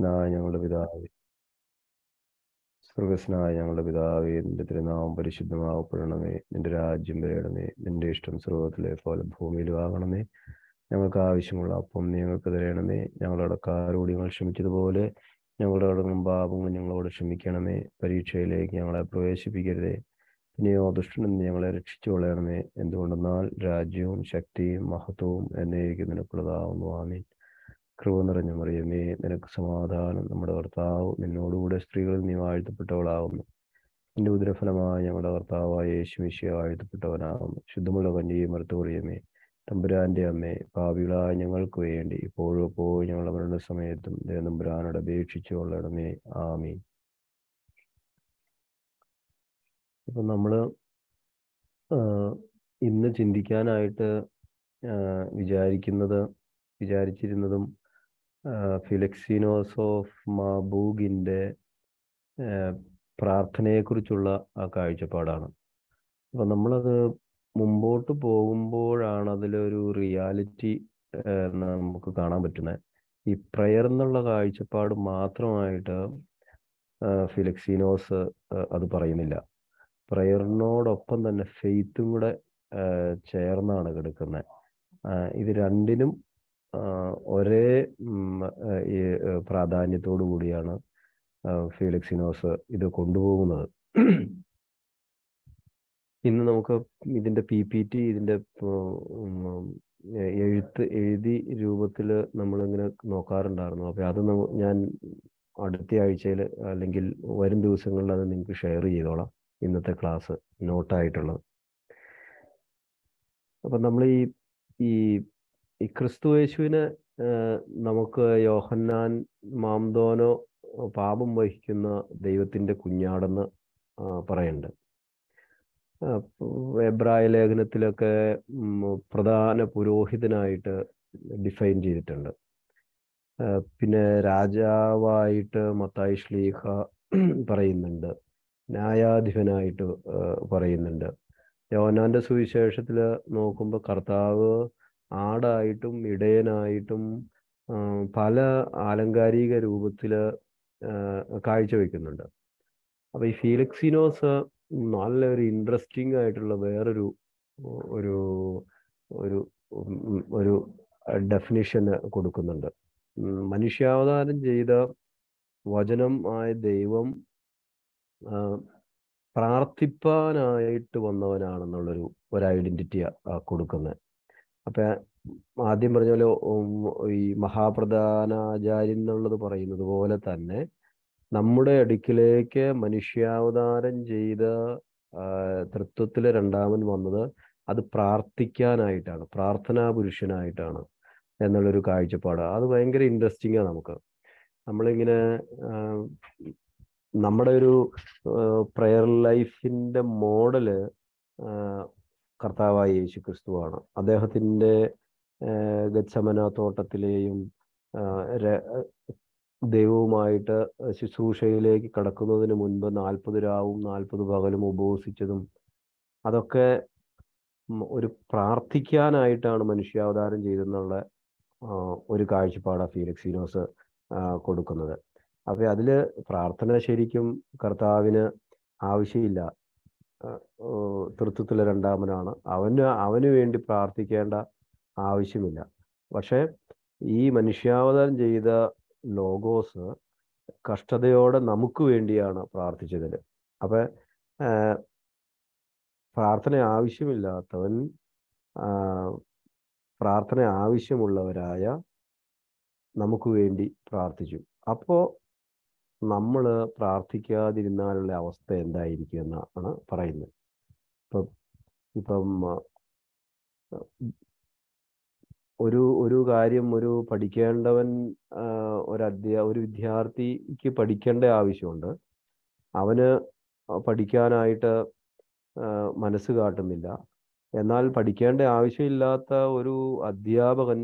സ്വർഗസ്നായ ഞങ്ങളുടെ പിതാവേ. സ്വർഗസ്നായ ഞങ്ങളുടെ പിതാവേ നിന്റെ തിരുനാമം പരിശുദ്ധമാവപ്പെടണമേ. നിന്റെ രാജ്യം വരണമേ. നിന്റെ ഇഷ്ടം സ്രോതത്തിലെ പോലെ ഭൂമിയിലും ആകണമേ ഞങ്ങൾക്ക് ആവശ്യമുള്ള അപ്പം ഞങ്ങൾക്ക് തരണമേ. ഞങ്ങളുടെ കാരോട് ഞങ്ങൾ ക്ഷമിച്ചതുപോലെ ഞങ്ങളുടെ അടങ്ങും പാപങ്ങളും ഞങ്ങളോട് ക്ഷമിക്കണമേ. പരീക്ഷയിലേക്ക് ഞങ്ങളെ പ്രവേശിപ്പിക്കരുതേ. പിന്നെയോ ദുഷ്ടനെന്ന് ഞങ്ങളെ രക്ഷിച്ചു കൊള്ളണമേ. എന്തുകൊണ്ടെന്നാൽ രാജ്യവും ശക്തിയും മഹത്വവും എന്നേക്കും നിനക്കുള്ളതാവുന്നു. ആമീൻ. കൃപ നിറഞ്ഞ മറിയമേ നിനക്ക് സമാധാനം. നമ്മുടെ ഭർത്താവ് നിന്നോടുകൂടെ സ്ത്രീകളിൽ നീ വാഴ്ത്തപ്പെട്ടവളാവുന്നു. നിന്റെ ഉദരഫലമായി ഞങ്ങളുടെ ഭർത്താവായ യേശു യേശുമിശിയ വാഴ്ത്തപ്പെട്ടവനാകുന്നു ശുദ്ധമുള്ള കന്യയെ മറുത്തു പറയുമേ തമ്പുരാന്റെ അമ്മേ പാപികളായ ഞങ്ങൾക്ക് വേണ്ടി ഇപ്പോഴും എപ്പോഴും ഞങ്ങളുടെ മരണസമയത്തും ദേവനമ്പുരാനോട് അപേക്ഷിച്ചു കൊള്ളണമേ. ആമീൻ. ഇപ്പൊ നമ്മൾ ഇന്ന് ചിന്തിക്കാനായിട്ട് വിചാരിക്കുന്നത് വിചാരിച്ചിരുന്നതും ഫിലക്സിനോസ് ഓഫ് മാബൂഗിന്റെ പ്രാർത്ഥനയെക്കുറിച്ചുള്ള ആ കാഴ്ചപ്പാടാണ്. അപ്പം നമ്മളത് മുമ്പോട്ട് പോകുമ്പോഴാണ് അതിലൊരു റിയാലിറ്റി നമുക്ക് കാണാൻ പറ്റുന്നത് ഈ പ്രയർ എന്നുള്ള കാഴ്ചപ്പാട് മാത്രമായിട്ട് ഫിലക്സിനോസ് അത് പറയുന്നില്ല. പ്രയറിനോടൊപ്പം തന്നെ ഫെയ്ത്തും കൂടെ ചേർന്നാണ് കിടക്കുന്നത് ഇത് രണ്ടിനും ഒരേ ഈ പ്രാധാന്യത്തോടു കൂടിയാണ് ഫീലിക്സിനോസ് ഇത് കൊണ്ടുപോകുന്നത്. ഇന്ന് നമുക്ക് ഇതിന്റെ പി പി ടി ഇതിന്റെ എഴുത്ത് എഴുതി രൂപത്തിൽ നമ്മളിങ്ങനെ നോക്കാറുണ്ടായിരുന്നു. അപ്പോൾ അത് ഞാൻ അടുത്ത ആഴ്ചയിൽ അല്ലെങ്കിൽ വരും ദിവസങ്ങളിൽ അത് നിങ്ങൾക്ക് ഷെയർ ചെയ്തോളാം. ഇന്നത്തെ ക്ലാസ് നോട്ടായിട്ടുള്ളത്. അപ്പം നമ്മൾ ഈ ഈ ഈ ക്രിസ്തു യേശുവിനെ നമുക്ക് യോഹന്നാൻ മാംദോനോ പാപം വഹിക്കുന്ന ദൈവത്തിന്റെ കുഞ്ഞാടെന്ന് പറയുന്നുണ്ട്. എബ്രായ ലേഖനത്തിലൊക്കെ പ്രധാന പുരോഹിതനായിട്ട് ഡിഫൈൻ ചെയ്തിട്ടുണ്ട്. പിന്നെ രാജാവായിട്ട് മത്തായി ശ്ലീഹ പറയുന്നുണ്ട്. ന്യായാധിപനായിട്ട് പറയുന്നുണ്ട്. യോനാന്റെ സുവിശേഷത്തിൽ നോക്കുമ്പോൾ കർത്താവ് ആടായിട്ടും ഇടയനായിട്ടും പല ആലങ്കാരിക രൂപത്തിൽ കാഴ്ചവെക്കുന്നുണ്ട്. അപ്പോൾ ഈ ഫീലിക്സിനോസ് നല്ലൊരു ഇൻട്രസ്റ്റിംഗ് ആയിട്ടുള്ള വേറൊരു ഒരു ഒരു ഒരു ഡെഫിനിഷൻ കൊടുക്കുന്നുണ്ട്. മനുഷ്യാവതാരം ചെയ്ത വചനം ആയ ദൈവം പ്രാർത്ഥിപ്പാനായിട്ട് വന്നവനാണെന്നുള്ളൊരു ഒരു ഐഡന്റിറ്റി കൊടുക്കുന്നത് അപ്പം ആദ്യം പറഞ്ഞ പോലെ ഈ മഹാപ്രധാനാചാര്യൻ എന്നുള്ളത് പറയുന്നത് പോലെ തന്നെ നമ്മുടെ അടുക്കിലേക്ക് മനുഷ്യാവതാരം ചെയ്ത തൃത്വത്തിലെ രണ്ടാമൻ വന്നത് അത് പ്രാർത്ഥിക്കാനായിട്ടാണ്. പ്രാർത്ഥനാ പുരുഷനായിട്ടാണ് എന്നുള്ളൊരു കാഴ്ചപ്പാട്. അത് ഭയങ്കര ഇൻട്രസ്റ്റിംഗ് ആണ് നമുക്ക്. നമ്മളിങ്ങനെ നമ്മുടെ ഒരു പ്രെയർ ലൈഫിന്റെ മോഡൽ കർത്താവായ യേശു ക്രിസ്തുവാണ് അദ്ദേഹത്തിന്റെ ഗച്ഛമന തോട്ടത്തിലെയും ദൈവവുമായിട്ട് ശുശ്രൂഷയിലേക്ക് കടക്കുന്നതിന് മുൻപ് നാൽപ്പത് രാവും നാൽപ്പത് പകലും ഉപവസിച്ചതും അതൊക്കെ ഒരു പ്രാർത്ഥിക്കാനായിട്ടാണ് മനുഷ്യാവതാരം ചെയ്തെന്നുള്ള ഒരു കാഴ്ചപ്പാടാണ് ഫീലക്സിനോസ് കൊടുക്കുന്നത്. അപ്പോൾ അതിൽ പ്രാർത്ഥന ശരിക്കും കർത്താവിന് ആവശ്യമില്ല. തൃത്വത്തിലെ രണ്ടാമനാണ്. അവന് അവന് വേണ്ടി പ്രാർത്ഥിക്കേണ്ട ആവശ്യമില്ല. പക്ഷേ ഈ മനുഷ്യാവതാരം ചെയ്ത ലോഗോസ് കഷ്ടതയോടെ നമുക്ക് വേണ്ടിയാണ് പ്രാർത്ഥിച്ചതിൽ അപ്പം പ്രാർത്ഥന ആവശ്യമില്ലാത്തവൻ പ്രാർത്ഥന ആവശ്യമുള്ളവരായ നമുക്ക് വേണ്ടി പ്രാർത്ഥിച്ചു. അപ്പോൾ നമ്മൾ പ്രാർത്ഥിക്കാതിരുന്നാലുള്ള അവസ്ഥ എന്തായിരിക്കും എന്നാണ് പറയുന്നത്. ഇപ്പം ഇപ്പം ഒരു ഒരു കാര്യം ഒരു പഠിക്കേണ്ടവൻ ഒരു അധ്യാ ഒരു വിദ്യാർത്ഥിക്ക് പഠിക്കേണ്ട ആവശ്യമുണ്ട്. അവന് പഠിക്കാനായിട്ട് മനസ്സ് കാട്ടുന്നില്ല. എന്നാൽ പഠിക്കേണ്ട ആവശ്യമില്ലാത്ത ഒരു അധ്യാപകൻ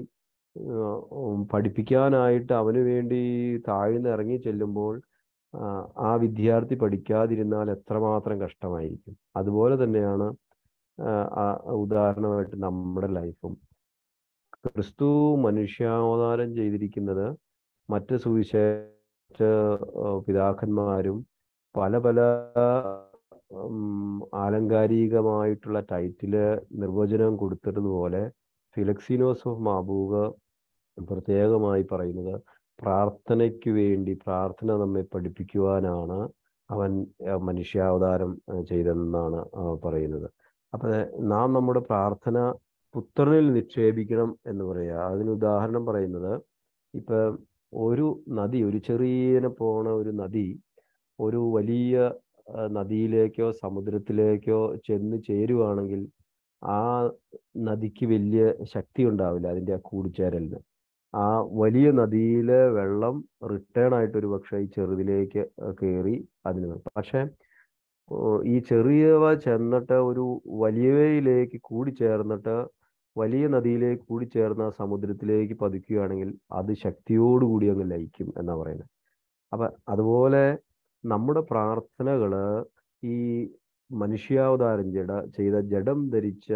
പഠിപ്പിക്കാനായിട്ട് അവന് വേണ്ടി താഴ്ന്ന് ഇറങ്ങി ചെല്ലുമ്പോൾ ആ വിദ്യാർത്ഥി പഠിക്കാതിരുന്നാൽ എത്രമാത്രം കഷ്ടമായിരിക്കും. അതുപോലെ തന്നെയാണ് ഉദാഹരണമായിട്ട് നമ്മുടെ ലൈഫും. ക്രിസ്തു മനുഷ്യാവതാരം ചെയ്തിരിക്കുന്നത് മറ്റ് സുവിശേഷ പിതാക്കന്മാരും പല പല ആലങ്കാരികമായിട്ടുള്ള ടൈറ്റിൽ നിർവചനം കൊടുത്തതുപോലെ ഫിലക്സിനോസ് ഓഫ് മാബൂഗ് പ്രത്യേകമായി പറയുന്നത് പ്രാർത്ഥനയ്ക്ക് വേണ്ടി പ്രാർത്ഥന നമ്മെ പഠിപ്പിക്കുവാനാണ് അവൻ മനുഷ്യാവതാരം ചെയ്തതെന്നാണ് പറയുന്നത്. അപ്പൊ നാം നമ്മുടെ പ്രാർത്ഥന പുത്രനിൽ നിക്ഷേപിക്കണം എന്ന് പറയാ. അതിന് ഉദാഹരണം പറയുന്നത് ഇപ്പൊ ഒരു നദി ഒരു ചെറിയനെ പോണ ഒരു നദി ഒരു വലിയ നദിയിലേക്കോ സമുദ്രത്തിലേക്കോ ചെന്ന് ചേരുവാണെങ്കിൽ ആ നദിക്ക് വലിയ ശക്തി ഉണ്ടാവില്ല അതിന്റെ ആ കൂടിച്ചേരലിന്. ആ വലിയ നദിയിലെ വെള്ളം റിട്ടേൺ ആയിട്ട് ഒരു പക്ഷേ ഈ ചെറുതിലേക്ക് കയറി അതിന് പക്ഷെ ഈ ചെറിയവ ചെന്നിട്ട് ഒരു വലിയവയിലേക്ക് കൂടി ചേർന്നിട്ട് വലിയ നദിയിലേക്ക് കൂടി ചേർന്ന സമുദ്രത്തിലേക്ക് പതിക്കുകയാണെങ്കിൽ അത് ശക്തിയോടുകൂടി അങ്ങ് ലയിക്കും എന്നാ പറയുന്നത്. അപ്പൊ അതുപോലെ നമ്മുടെ പ്രാർത്ഥനകൾ ഈ മനുഷ്യാവതാരം ജഡ ചെയ്ത ജഡം ധരിച്ച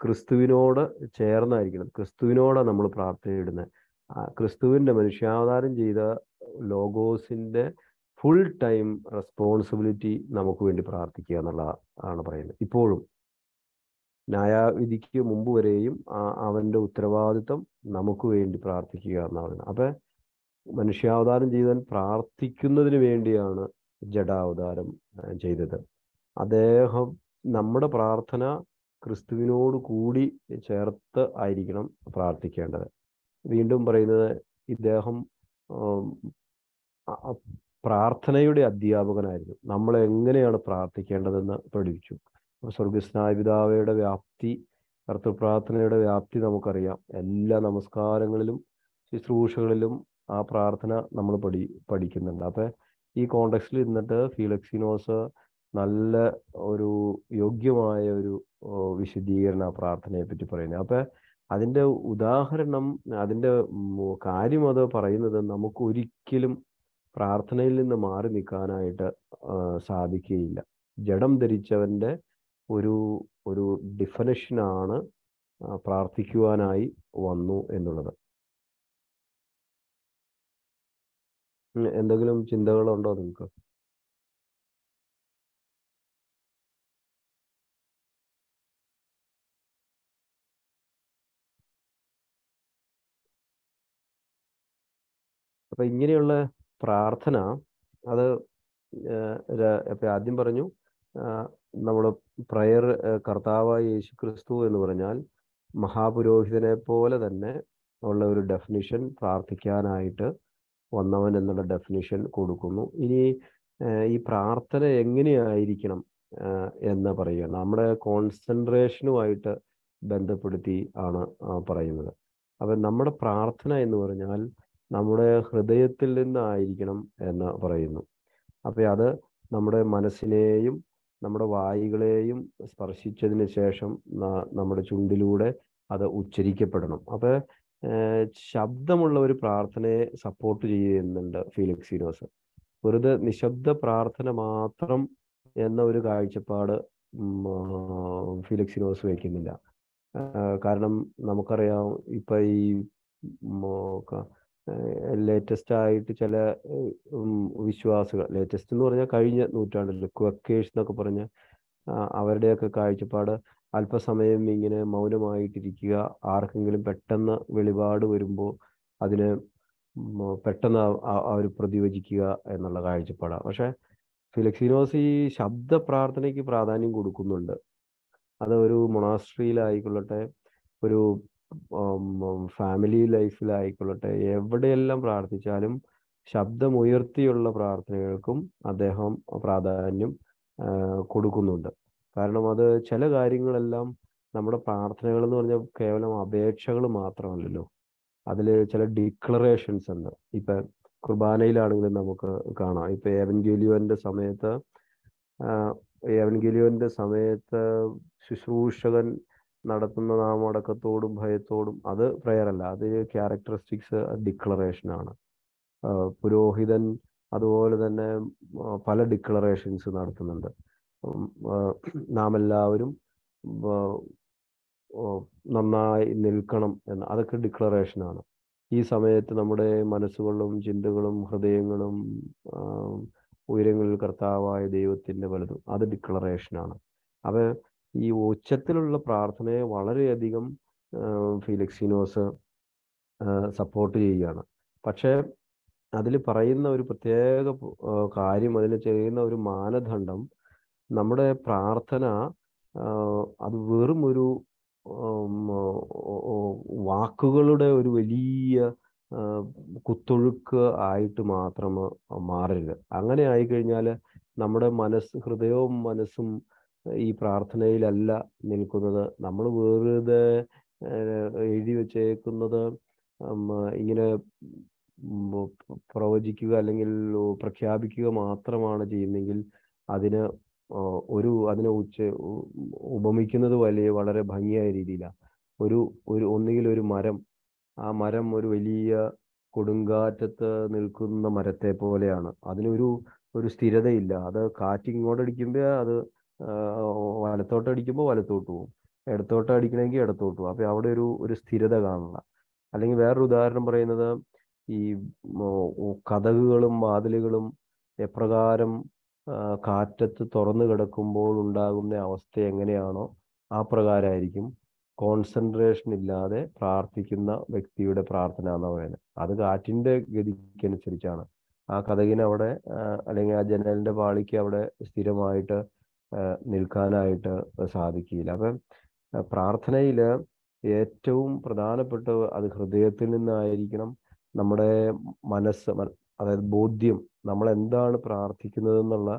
ക്രിസ്തുവിനോട് ചേർന്നായിരിക്കണം. ക്രിസ്തുവിനോടാണ് നമ്മൾ പ്രാർത്ഥനയിടുന്നത് ക്രിസ്തുവിന്റെ മനുഷ്യാവതാരം ചെയ്ത ലോഗോസിന്റെ ഫുൾ ടൈം റെസ്പോൺസിബിലിറ്റി നമുക്ക് വേണ്ടി പ്രാർത്ഥിക്കുക എന്നുള്ള ആണ് പറയുന്നത്. ഇപ്പോഴും ന്യായവിധിക്ക് മുമ്പ് വരെയും അവന്റെ ഉത്തരവാദിത്വം നമുക്ക് വേണ്ടി പ്രാർത്ഥിക്കുക എന്നാണ് പറയുന്നത്. അപ്പം മനുഷ്യാവതാരം ചെയ്തവൻ പ്രാർത്ഥിക്കുന്നതിന് വേണ്ടിയാണ് ജഡാവതാരം ചെയ്തത്. അദ്ദേഹം നമ്മുടെ പ്രാർത്ഥന ക്രിസ്തുവിനോട് കൂടി ചേർത്ത് ആയിരിക്കണം പ്രാർത്ഥിക്കേണ്ടത്. വീണ്ടും പറയുന്നത് ഇദ്ദേഹം പ്രാർത്ഥനയുടെ അധ്യാപകനായിരുന്നു. നമ്മൾ എങ്ങനെയാണ് പ്രാർത്ഥിക്കേണ്ടതെന്ന് പഠിപ്പിച്ചു. സ്വർഗസ്നായ പിതാവയുടെ വ്യാപ്തി കർത്തൃപ്രാർത്ഥനയുടെ വ്യാപ്തി നമുക്കറിയാം. എല്ലാ നമസ്കാരങ്ങളിലും ശുശ്രൂഷകളിലും ആ പ്രാർത്ഥന നമ്മൾ പഠി പഠിക്കുന്നുണ്ട്. അപ്പൊ ഈ കോണ്ടെക്സ്റ്റിൽ ഇന്നിട്ട് ഫീലക്സിനോസ് നല്ല ഒരു യോഗ്യമായ ഒരു വിശദീകരണ പ്രാർത്ഥനയെ പറ്റി പറയുന്നത് അപ്പൊ അതിന്റെ ഉദാഹരണം അതിന്റെ കാര്യം അത് പറയുന്നത് നമുക്ക് ഒരിക്കലും പ്രാർത്ഥനയിൽ നിന്ന് മാറി നിൽക്കാനായിട്ട് സാധിക്കുകയില്ല. ജഡം ധരിച്ചവന്റെ ഒരു ഒരു ഡിഫനഷനാണ് പ്രാർത്ഥിക്കുവാനായി വന്നു എന്നുള്ളത്. എന്തെങ്കിലും ചിന്തകളുണ്ടോ നിങ്ങൾക്ക് അപ്പൊ ഇങ്ങനെയുള്ള പ്രാർത്ഥന അത് ആദ്യം പറഞ്ഞു നമ്മൾ പ്രയർ കർത്താവ് യേശു ക്രിസ്തു എന്ന് പറഞ്ഞാൽ മഹാപുരോഹിതനെ പോലെ തന്നെ ഉള്ള ഒരു ഡെഫിനിഷൻ പ്രാർത്ഥിക്കാനായിട്ട് വന്നവൻ എന്നുള്ള ഡെഫിനിഷൻ കൊടുക്കുന്നു. ഇനി ഈ പ്രാർത്ഥന എങ്ങനെയായിരിക്കണം എന്ന് പറയുക. നമ്മുടെ കോൺസെൻട്രേഷനുമായിട്ട് ബന്ധപ്പെടുത്തി ആണ് പറയുന്നത്. അപ്പം നമ്മുടെ പ്രാർത്ഥന എന്ന് പറഞ്ഞാൽ നമ്മുടെ ഹൃദയത്തിൽ നിന്നായിരിക്കണം എന്ന് പറയുന്നു. അപ്പോൾ അത് നമ്മുടെ മനസ്സിനെയും നമ്മുടെ വായികളെയും സ്പർശിച്ചതിന് ശേഷം നമ്മുടെ ചുണ്ടിലൂടെ അത് ഉച്ചരിക്കപ്പെടണം. അപ്പൊ ശബ്ദമുള്ള ഒരു പ്രാർത്ഥനയെ സപ്പോർട്ട് ചെയ്യുന്നുണ്ട് ഫീലിക്സിനോസ് വെറുതെ നിശബ്ദ പ്രാർത്ഥന മാത്രം എന്ന ഒരു കാഴ്ചപ്പാട് ഫീലിക്സിനോസ് വയ്ക്കുന്നില്ല. കാരണം നമുക്കറിയാം ഇപ്പൊ ഈ ലേറ്റസ്റ്റ് ആയിട്ട് ചില വിശ്വാസികൾ ലേറ്റസ്റ്റ് എന്ന് പറഞ്ഞാൽ കഴിഞ്ഞ നൂറ്റാണ്ടിൽ ക്വക്കേഴ്സ് എന്നൊക്കെ പറഞ്ഞ അവരുടെയൊക്കെ കാഴ്ചപ്പാട് അല്പസമയം ഇങ്ങനെ മൗനമായിട്ടിരിക്കുക. ആർക്കെങ്കിലും പെട്ടെന്ന് വെളിപാട് വരുമ്പോൾ അതിന് പെട്ടെന്ന് അവർ പ്രതിവചിക്കുക എന്നുള്ള കാഴ്ചപ്പാടാണ്. പക്ഷെ ഫിലക്സിനോസ് ഈ ശബ്ദ പ്രാർത്ഥനയ്ക്ക് പ്രാധാന്യം കൊടുക്കുന്നുണ്ട്. അത് ഒരു മൊണാസ്ട്രിയിലായിക്കൊള്ളട്ടെ ഒരു ഫാമിലി ലൈഫിലായിക്കൊള്ളട്ടെ എവിടെയെല്ലാം പ്രാർത്ഥിച്ചാലും ശബ്ദമുയർത്തിയുള്ള പ്രാർത്ഥനകൾക്കും അദ്ദേഹം പ്രാധാന്യം കൊടുക്കുന്നുണ്ട്. കാരണം അത് ചില കാര്യങ്ങളെല്ലാം നമ്മുടെ പ്രാർത്ഥനകൾ എന്ന് പറഞ്ഞാൽ കേവലം അപേക്ഷകൾ മാത്രമല്ലല്ലോ. അതിൽ ചില ഡിക്ലറേഷൻസ് ഉണ്ട്. ഇപ്പൊ കുർബാനയിലാണെങ്കിലും നമുക്ക് കാണാം. ഇപ്പൊ എവൻഗേലിയോന്റെ സമയത്ത് എവൻഗേലിയോന്റെ സമയത്ത് ശുശ്രൂഷകൻ നടത്തുന്ന നാമടക്കത്തോടും ഭയത്തോടും അത് പ്രെയർ അല്ല. അത് ക്യാരക്ടറിസ്റ്റിക്സ് ഡിക്ലറേഷൻ ആണ്. പുരോഹിതൻ അതുപോലെ തന്നെ പല ഡിക്ലറേഷൻസ് നടത്തുന്നുണ്ട്. നാം എല്ലാവരും നന്നായി നിൽക്കണം എന്ന് അതൊക്കെ ഡിക്ലറേഷൻ ആണ്. ഈ സമയത്ത് നമ്മുടെ മനസ്സുകളും ചിന്തകളും ഹൃദയങ്ങളും ഉയരങ്ങളിൽ കർത്താവായ ദൈവത്തിന്റെ വലുതും അത് ഡിക്ലറേഷനാണ് അപ്പോൾ ഈ ഉച്ചത്തിലുള്ള പ്രാർത്ഥനയെ വളരെയധികം ഫിലിക്സിനോസ് സപ്പോർട്ട് ചെയ്യുകയാണ്. പക്ഷേ അതിൽ പറയുന്ന ഒരു പ്രത്യേക കാര്യം അതിൽ ചെയ്യുന്ന ഒരു മാനദണ്ഡം നമ്മുടെ പ്രാർത്ഥന അത് വെറും ഒരു വാക്കുകളുടെ ഒരു വലിയ കുത്തൊഴുക്ക് ആയിട്ട് മാത്രം മാറരുത്. അങ്ങനെ ആയിക്കഴിഞ്ഞാൽ നമ്മുടെ മനസ്സ് ഹൃദയവും മനസ്സും ഈ പ്രാർത്ഥനയിലല്ല നിൽക്കുന്നത്. നമ്മൾ വെറുതെ എഴുതി വച്ചേക്കുന്നത് ഇങ്ങനെ പ്രവചിക്കുക അല്ലെങ്കിൽ പ്രഖ്യാപിക്കുക മാത്രമാണ് ചെയ്യുന്നെങ്കിൽ അതിന് ഒരു അതിനെ ഉച്ച ഉപമിക്കുന്നത് വലിയ വളരെ ഭംഗിയായ രീതിയിലാണ് ഒരു ഒരു ഒന്നുകിൽ ഒരു മരം ആ മരം ഒരു വലിയ കൊടുങ്കാറ്റത്ത് നിൽക്കുന്ന മരത്തെ പോലെയാണ് അതിനൊരു ഒരു സ്ഥിരതയില്ല. അത് കാറ്റ് ഇങ്ങോട്ട് അടിക്കുമ്പോൾ അത് വലത്തോട്ട് അടിക്കുമ്പോൾ വലത്തോട്ട് പോകും ഇടത്തോട്ട് അടിക്കണമെങ്കിൽ ഇടത്തോട്ട് പോകും അപ്പൊ അവിടെ ഒരു ഒരു സ്ഥിരത കാണില്ല അല്ലെങ്കിൽ വേറൊരു ഉദാഹരണം പറയുന്നത് ഈ കഥകുകളും വാതിലുകളും എപ്രകാരം കാറ്റത്ത് തുറന്നു കിടക്കുമ്പോൾ ഉണ്ടാകുന്ന അവസ്ഥ എങ്ങനെയാണോ ആ പ്രകാരമായിരിക്കും കോൺസെൻട്രേഷൻ ഇല്ലാതെ പ്രാർത്ഥിക്കുന്ന വ്യക്തിയുടെ പ്രാർത്ഥന എന്ന് പറയുന്നത് അത് കാറ്റിന്റെ ഗതിക്കനുസരിച്ചാണ്. ആ കഥകിന് അവിടെ അല്ലെങ്കിൽ ആ ജനലിന്റെ പാളിക്ക് അവിടെ സ്ഥിരമായിട്ട് നിൽക്കാനായിട്ട് സാധിക്കില്ല അപ്പം പ്രാർത്ഥനയിൽ ഏറ്റവും പ്രധാനപ്പെട്ട അത് ഹൃദയത്തിൽ നിന്നായിരിക്കണം നമ്മുടെ മനസ്സ് അതായത് ബോധ്യം നമ്മൾ എന്താണ് പ്രാർത്ഥിക്കുന്നത് എന്നുള്ള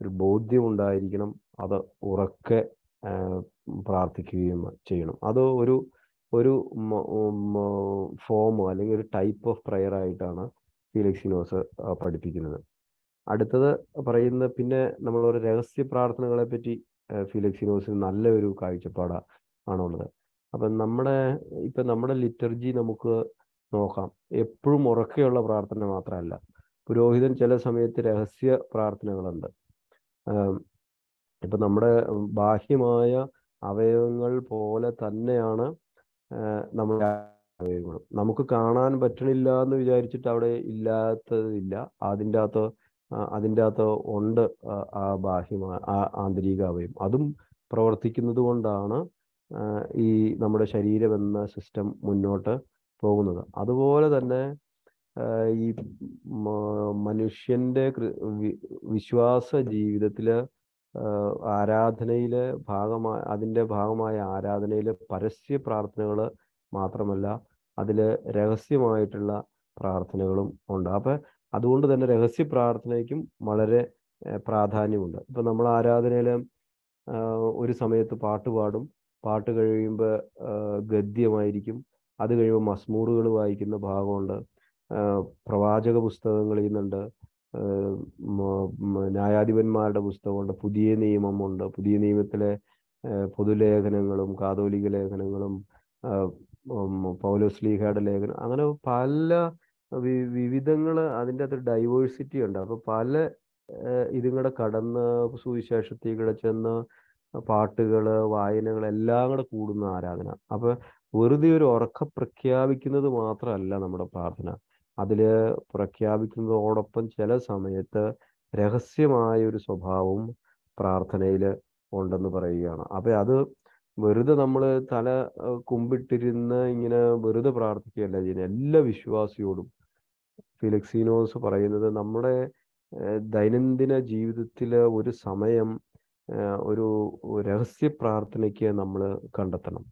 ഒരു ബോധ്യം ഉണ്ടായിരിക്കണം അത് ഉറക്കെ പ്രാർത്ഥിക്കുകയും ചെയ്യണം. അത് ഒരു ഒരു ഫോം അല്ലെങ്കിൽ ഒരു ടൈപ്പ് ഓഫ് പ്രയർ ആയിട്ടാണ് ഫീലിക്സിനോസ് പഠിപ്പിക്കുന്നത്. അടുത്തത് പറയുന്ന പിന്നെ നമ്മൾ ഒരു രഹസ്യ പ്രാർത്ഥനകളെ പറ്റി ഫിലിക്സിനോസിന് നല്ലൊരു നല്ല ഒരു കാഴ്ചപ്പാടാ ആണുള്ളത്. അപ്പം നമ്മുടെ ഇപ്പം നമ്മുടെ ലിറ്റർജി നമുക്ക് നോക്കാം. എപ്പോഴും ഉറക്കെയുള്ള പ്രാർത്ഥന മാത്രമല്ല പുരോഹിതൻ ചില സമയത്ത് രഹസ്യ പ്രാർത്ഥനകളുണ്ട്. ഇപ്പൊ നമ്മുടെ ബാഹ്യമായ അവയവങ്ങൾ പോലെ തന്നെയാണ് നമ്മുടെ അവയവങ്ങളും. നമുക്ക് കാണാൻ പറ്റണില്ല എന്ന് വിചാരിച്ചിട്ട് അവിടെ ഇല്ലാത്തതില്ല. അതിന്റെ അകത്ത് അതിന്റെ അകത്ത് ഉണ്ട് ആ, ബാഹ്യമായ ആ ആന്തരിക അവയം അതും പ്രവർത്തിക്കുന്നത് കൊണ്ടാണ് ഈ നമ്മുടെ ശരീരം എന്ന സിസ്റ്റം മുന്നോട്ട് പോകുന്നത്. അതുപോലെ തന്നെ ഈ മനുഷ്യന്റെ വിശ്വാസ ജീവിതത്തിൽ ആരാധനയിലെ ഭാഗമായ അതിന്റെ ഭാഗമായ ആരാധനയിലെ പരസ്യ പ്രാർത്ഥനകൾ മാത്രമല്ല അതിൽ രഹസ്യമായിട്ടുള്ള പ്രാർത്ഥനകളും ഉണ്ട്. അപ്പം അതുകൊണ്ട് തന്നെ രഹസ്യ പ്രാർത്ഥനയ്ക്കും വളരെ പ്രാധാന്യമുണ്ട്. ഇപ്പം നമ്മൾ ആരാധനയിൽ ഒരു സമയത്ത് പാട്ട് പാടും. പാട്ട് കഴിയുമ്പോൾ ഗദ്യമായിരിക്കും. അത് കഴിയുമ്പോൾ മസ്മൂറുകൾ വായിക്കുന്ന ഭാഗമുണ്ട്. പ്രവാചക പുസ്തകങ്ങളിൽ നിന്നുണ്ട് ന്യായാധിപന്മാരുടെ പുസ്തകമുണ്ട്. പുതിയ നിയമമുണ്ട്. പുതിയ നിയമത്തിലെ പൊതുലേഖനങ്ങളും കാതോലിക ലേഖനങ്ങളും പൗലോസ്ലീഹയുടെ ലേഖനം അങ്ങനെ പല വിവിധങ്ങൾ അതിന്റെ അകത്ത് ഡൈവേഴ്സിറ്റി ഉണ്ട്. അപ്പോൾ പല ഇതും കൂടെ കടന്ന് സുവിശേഷത്തിൽ കൂടെ ചെന്ന് പാട്ടുകൾ വായനകൾ എല്ലാം കൂടെ കൂടുന്ന ആരാധന. അപ്പോൾ വെറുതെ ഒരു ഉറക്കം പ്രഖ്യാപിക്കുന്നത് മാത്രമല്ല നമ്മുടെ പ്രാർത്ഥന. അതിൽ പ്രഖ്യാപിക്കുന്നതോടൊപ്പം ചില സമയത്ത് രഹസ്യമായ ഒരു സ്വഭാവം പ്രാർത്ഥനയിൽ ഉണ്ടെന്ന് പറയുകയാണ്. അപ്പോൾ അത് വെറുതെ നമ്മൾ തല കുമ്പിട്ടിരുന്ന് ഇങ്ങനെ വെറുതെ പ്രാർത്ഥിക്കുകയല്ല ചെയ്യുന്നത്. എല്ലാ വിശ്വാസിയോടും ഫിലിക്സീനോസ് പറയുന്നത് നമ്മുടെ ദൈനംദിന ജീവിതത്തിൽ ഒരു സമയം ഒരു രഹസ്യ പ്രാർത്ഥനയ്ക്ക് നമ്മൾ കണ്ടെത്തണം.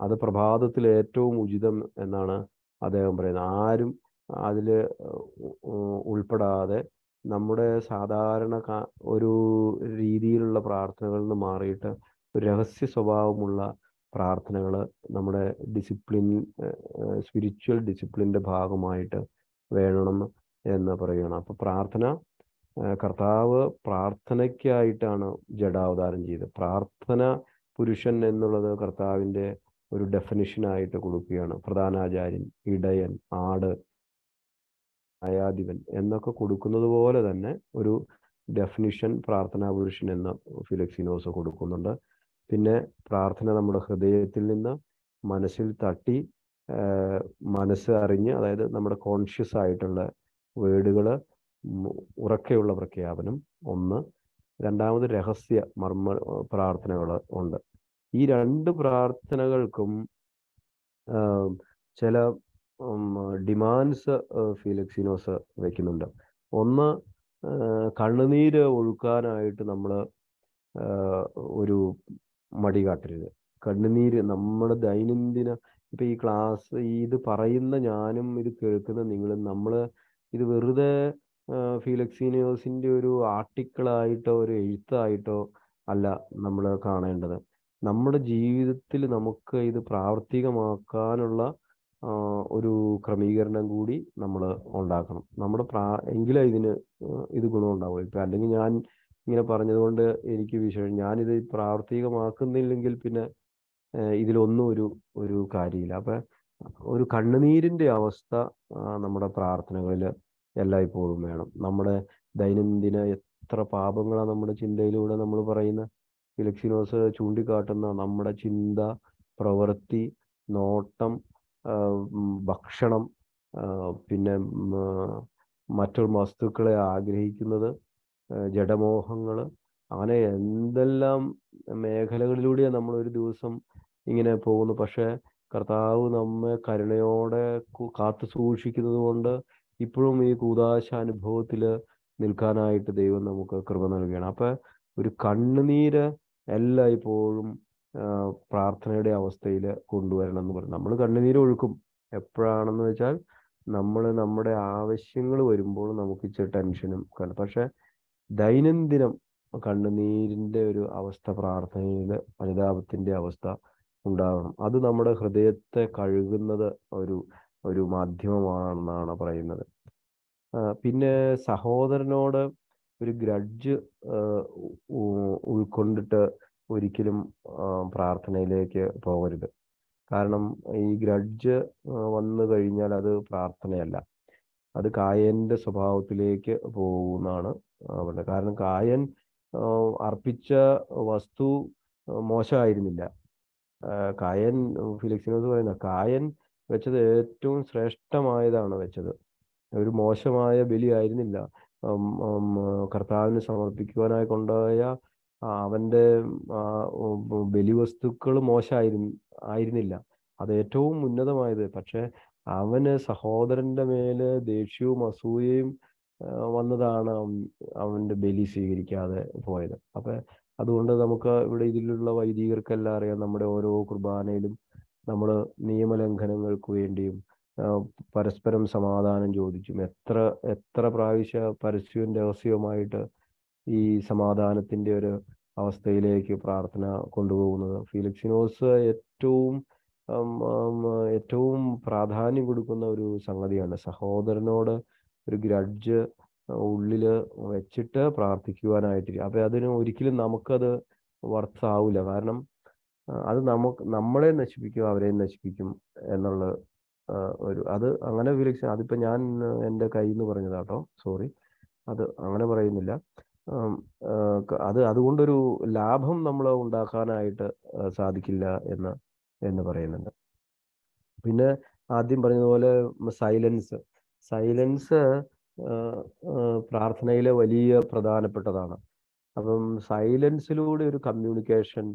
അത് പ്രഭാതത്തിൽ ഏറ്റവും ഉചിതം എന്നാണ് അദ്ദേഹം പറയുന്നത്. ആരും അതിൽ ഉൾപ്പെടാതെ നമ്മുടെ സാധാരണ ഒരു രീതിയിലുള്ള പ്രാർത്ഥനകളിൽ നിന്ന് മാറിയിട്ട് ഒരു രഹസ്യ സ്വഭാവമുള്ള പ്രാർത്ഥനകൾ നമ്മുടെ ഡിസിപ്ലിൻ സ്പിരിച്വൽ ഡിസിപ്ലിന്റെ ഭാഗമായിട്ട് വേണം എന്ന് പറയുകയാണ്. അപ്പോൾ പ്രാർത്ഥന കർത്താവ് പ്രാർത്ഥനയ്ക്കായിട്ടാണ് ജഡാവതാരം ചെയ്തത്. പ്രാർത്ഥന പുരുഷൻ എന്നുള്ളത് കർത്താവിന്റെ ഒരു ഡെഫിനിഷനായിട്ട് കൊടുക്കുകയാണ്. പ്രധാനാചാര്യൻ ഇടയൻ ആട് ന്യായാധിപൻ എന്നൊക്കെ കൊടുക്കുന്നത് പോലെ തന്നെ ഒരു ഡെഫിനിഷൻ പ്രാർത്ഥനാ പുരുഷൻ എന്ന് ഫിലക്സിനോസ് കൊടുക്കുന്നുണ്ട്. പിന്നെ പ്രാർത്ഥന നമ്മുടെ ഹൃദയത്തിൽ നിന്ന് മനസ്സിൽ തട്ടി മനസ്സ് അറിഞ്ഞ് അതായത് നമ്മുടെ കോൺഷ്യസ് ആയിട്ടുള്ള വേർഡുകൾ ഉറക്കെയുള്ള പ്രഖ്യാപനം ഒന്ന്. രണ്ടാമത് രഹസ്യ മർമ്മ പ്രാർത്ഥനകൾ ഉണ്ട്. ഈ രണ്ട് പ്രാർത്ഥനകൾക്കും ചില ഡിമാൻഡ്സ് ഫീലിക്സിനോസ് വയ്ക്കുന്നുണ്ട് ഒന്ന് കണ്ണുനീര് ഒഴുക്കാനായിട്ട് നമ്മൾ ഒരു മടി കാട്ടരുത്. കണ്ണുനീര് നമ്മുടെ ദൈനംദിന ഇപ്പൊ ഈ ക്ലാസ് ഇത് പറയുന്ന ഞാനും ഇത് കേൾക്കുന്ന നിങ്ങളും നമ്മൾ ഇത് വെറുതെ ഫീലക്സീനിയോസിന്റെ ഒരു ആർട്ടിക്കിളായിട്ടോ ഒരു എഴുത്തായിട്ടോ അല്ല നമ്മൾ കാണേണ്ടത്. നമ്മുടെ ജീവിതത്തിൽ നമുക്ക് ഇത് പ്രാവർത്തികമാക്കാനുള്ള ഒരു ക്രമീകരണം കൂടി നമ്മൾ ഉണ്ടാക്കണം. നമ്മുടെ പ്രാ എങ്കിലേ ഇതിന് ഇത് ഗുണം ഉണ്ടാവുള്ളൂ ഇപ്പൊ അല്ലെങ്കിൽ ഞാൻ ഇങ്ങനെ പറഞ്ഞതുകൊണ്ട് എനിക്ക് വിഷയം. ഞാനിത് പ്രാവർത്തികമാക്കുന്നില്ലെങ്കിൽ പിന്നെ ഇതിലൊന്നും ഒരു ഒരു കാര്യമില്ല. അപ്പം ഒരു കണ്ണുനീരിന്റെ അവസ്ഥ നമ്മുടെ പ്രാർത്ഥനകളിൽ എല്ലായ്പ്പോഴും വേണം. നമ്മുടെ ദൈനംദിന എത്ര പാപങ്ങളാണ് നമ്മുടെ ചിന്തയിലൂടെ നമ്മൾ പറയുന്ന ഇലക്സിനോസ് ചൂണ്ടിക്കാട്ടുന്ന നമ്മുടെ ചിന്ത പ്രവൃത്തി നോട്ടം ഭക്ഷണം പിന്നെ മറ്റു വസ്തുക്കളെ ആഗ്രഹിക്കുന്നത് ജഡമോഹങ്ങൾ അങ്ങനെ എന്തെല്ലാം മേഖലകളിലൂടെയാണ് നമ്മൾ ഒരു ദിവസം ഇങ്ങനെ പോകുന്നു. പക്ഷെ കർത്താവ് നമ്മെ കരുണയോടെ കാത്തു സൂക്ഷിക്കുന്നത് കൊണ്ട് ഇപ്പോഴും ഈ കൂതാശ അനുഭവത്തിൽ നിൽക്കാനായിട്ട് ദൈവം നമുക്ക് കൃപ നൽകുകയാണ്. അപ്പൊ ഒരു കണ്ണുനീര് എല്ലായ്പ്പോഴും പ്രാർത്ഥനയുടെ അവസ്ഥയിൽ കൊണ്ടുവരണം എന്ന് പറയും. നമ്മൾ കണ്ണുനീര് ഒഴുക്കും. എപ്പോഴാണെന്ന് വെച്ചാൽ നമ്മൾ നമ്മുടെ ആവശ്യങ്ങൾ വരുമ്പോൾ നമുക്ക് ഇച്ചിരി ടെൻഷനും പക്ഷെ ദൈനംദിനം കണ്ണുനീരിന്റെ ഒരു അവസ്ഥ പ്രാർത്ഥനയിൽ അനുതാപത്തിന്റെ അവസ്ഥ ഉണ്ടാകണം അത് നമ്മുടെ ഹൃദയത്തെ കഴുകുന്നത് ഒരു ഒരു മാധ്യമമാണെന്നാണ് പറയുന്നത്. പിന്നെ സഹോദരനോട് ഒരു ഗ്രഡ്ജ് ഉൾക്കൊണ്ടിട്ട് ഒരിക്കലും പ്രാർത്ഥനയിലേക്ക് പോകരുത്. കാരണം ഈ ഗ്രഡ്ജ് വന്നു കഴിഞ്ഞാൽ അത് പ്രാർത്ഥനയല്ല. അത് കായന്റെ സ്വഭാവത്തിലേക്ക് പോകുന്നതാണ് അവിടെ കാരണം കായൻ അർപ്പിച്ച വസ്തു മോശമായിരുന്നില്ല. കായൻ ഫിലിക്സിനോസ് പറയുന്ന കായൻ വെച്ചത് ഏറ്റവും ശ്രേഷ്ഠമായതാണ് വെച്ചത്. ഒരു മോശമായ ബലി ആയിരുന്നില്ല. കർത്താവിന് സമർപ്പിക്കുവാനായി കൊണ്ടുപോയ അവന്റെ ബലിവസ്തുക്കൾ മോശമായിരുന്നു ആയിരുന്നില്ല. അത് ഏറ്റവും ഉന്നതമായത്. പക്ഷെ അവന് സഹോദരന്റെ മേൽ ദേഷ്യവും അസൂയയും വന്നതാണ് അവന്റെ ബലി സ്വീകരിക്കാതെ പോയത്. അപ്പൊ അതുകൊണ്ട് നമുക്ക് ഇവിടെ ഇതിലുള്ള വൈദികർക്കെല്ലാം അറിയാം നമ്മുടെ ഓരോ കുർബാനയിലും നമ്മൾ നിയമലംഘനങ്ങൾക്ക് വേണ്ടിയും പരസ്പരം സമാധാനം ചോദിച്ചും എത്ര എത്ര പ്രാവശ്യ പരസ്യവും രഹസ്യവുമായിട്ട് ഈ സമാധാനത്തിന്റെ ഒരു അവസ്ഥയിലേക്ക് പ്രാർത്ഥന കൊണ്ടുപോകുന്നത്. ഫിലിക്സിനോസ് ഏറ്റവും ഏറ്റവും പ്രാധാന്യം കൊടുക്കുന്ന ഒരു സംഗതിയാണ്. സഹോദരനോട് ഒരു ഗ്രഡ്ജ് ഉള്ളിൽ വെച്ചിട്ട് പ്രാർത്ഥിക്കുവാനായിട്ട്. അപ്പൊ അതിന് ഒരിക്കലും നമുക്കത് വർത്താവില്ല കാരണം അത് നമുക്ക് നമ്മളെ നശിപ്പിക്കും അവരെ നശിപ്പിക്കും എന്നുള്ള ഒരു അത് അങ്ങനെ വിലക്ഷ അതിപ്പോ ഞാൻ എന്റെ കയ്യിൽ നിന്ന് പറഞ്ഞതാട്ടോ സോറി. അത് അങ്ങനെ പറയുന്നില്ല. അത് അതുകൊണ്ടൊരു ലാഭം നമ്മൾ ഉണ്ടാക്കാനായിട്ട് സാധിക്കില്ല എന്ന് എന്ന് പറയുന്നുണ്ട്. പിന്നെ ആദ്യം പറഞ്ഞതുപോലെ സൈലൻസ്. സൈലൻസ് പ്രാർത്ഥനയിലെ വലിയ പ്രധാനപ്പെട്ടതാണ്. അപ്പം സൈലൻസിലൂടെ ഒരു കമ്മ്യൂണിക്കേഷൻ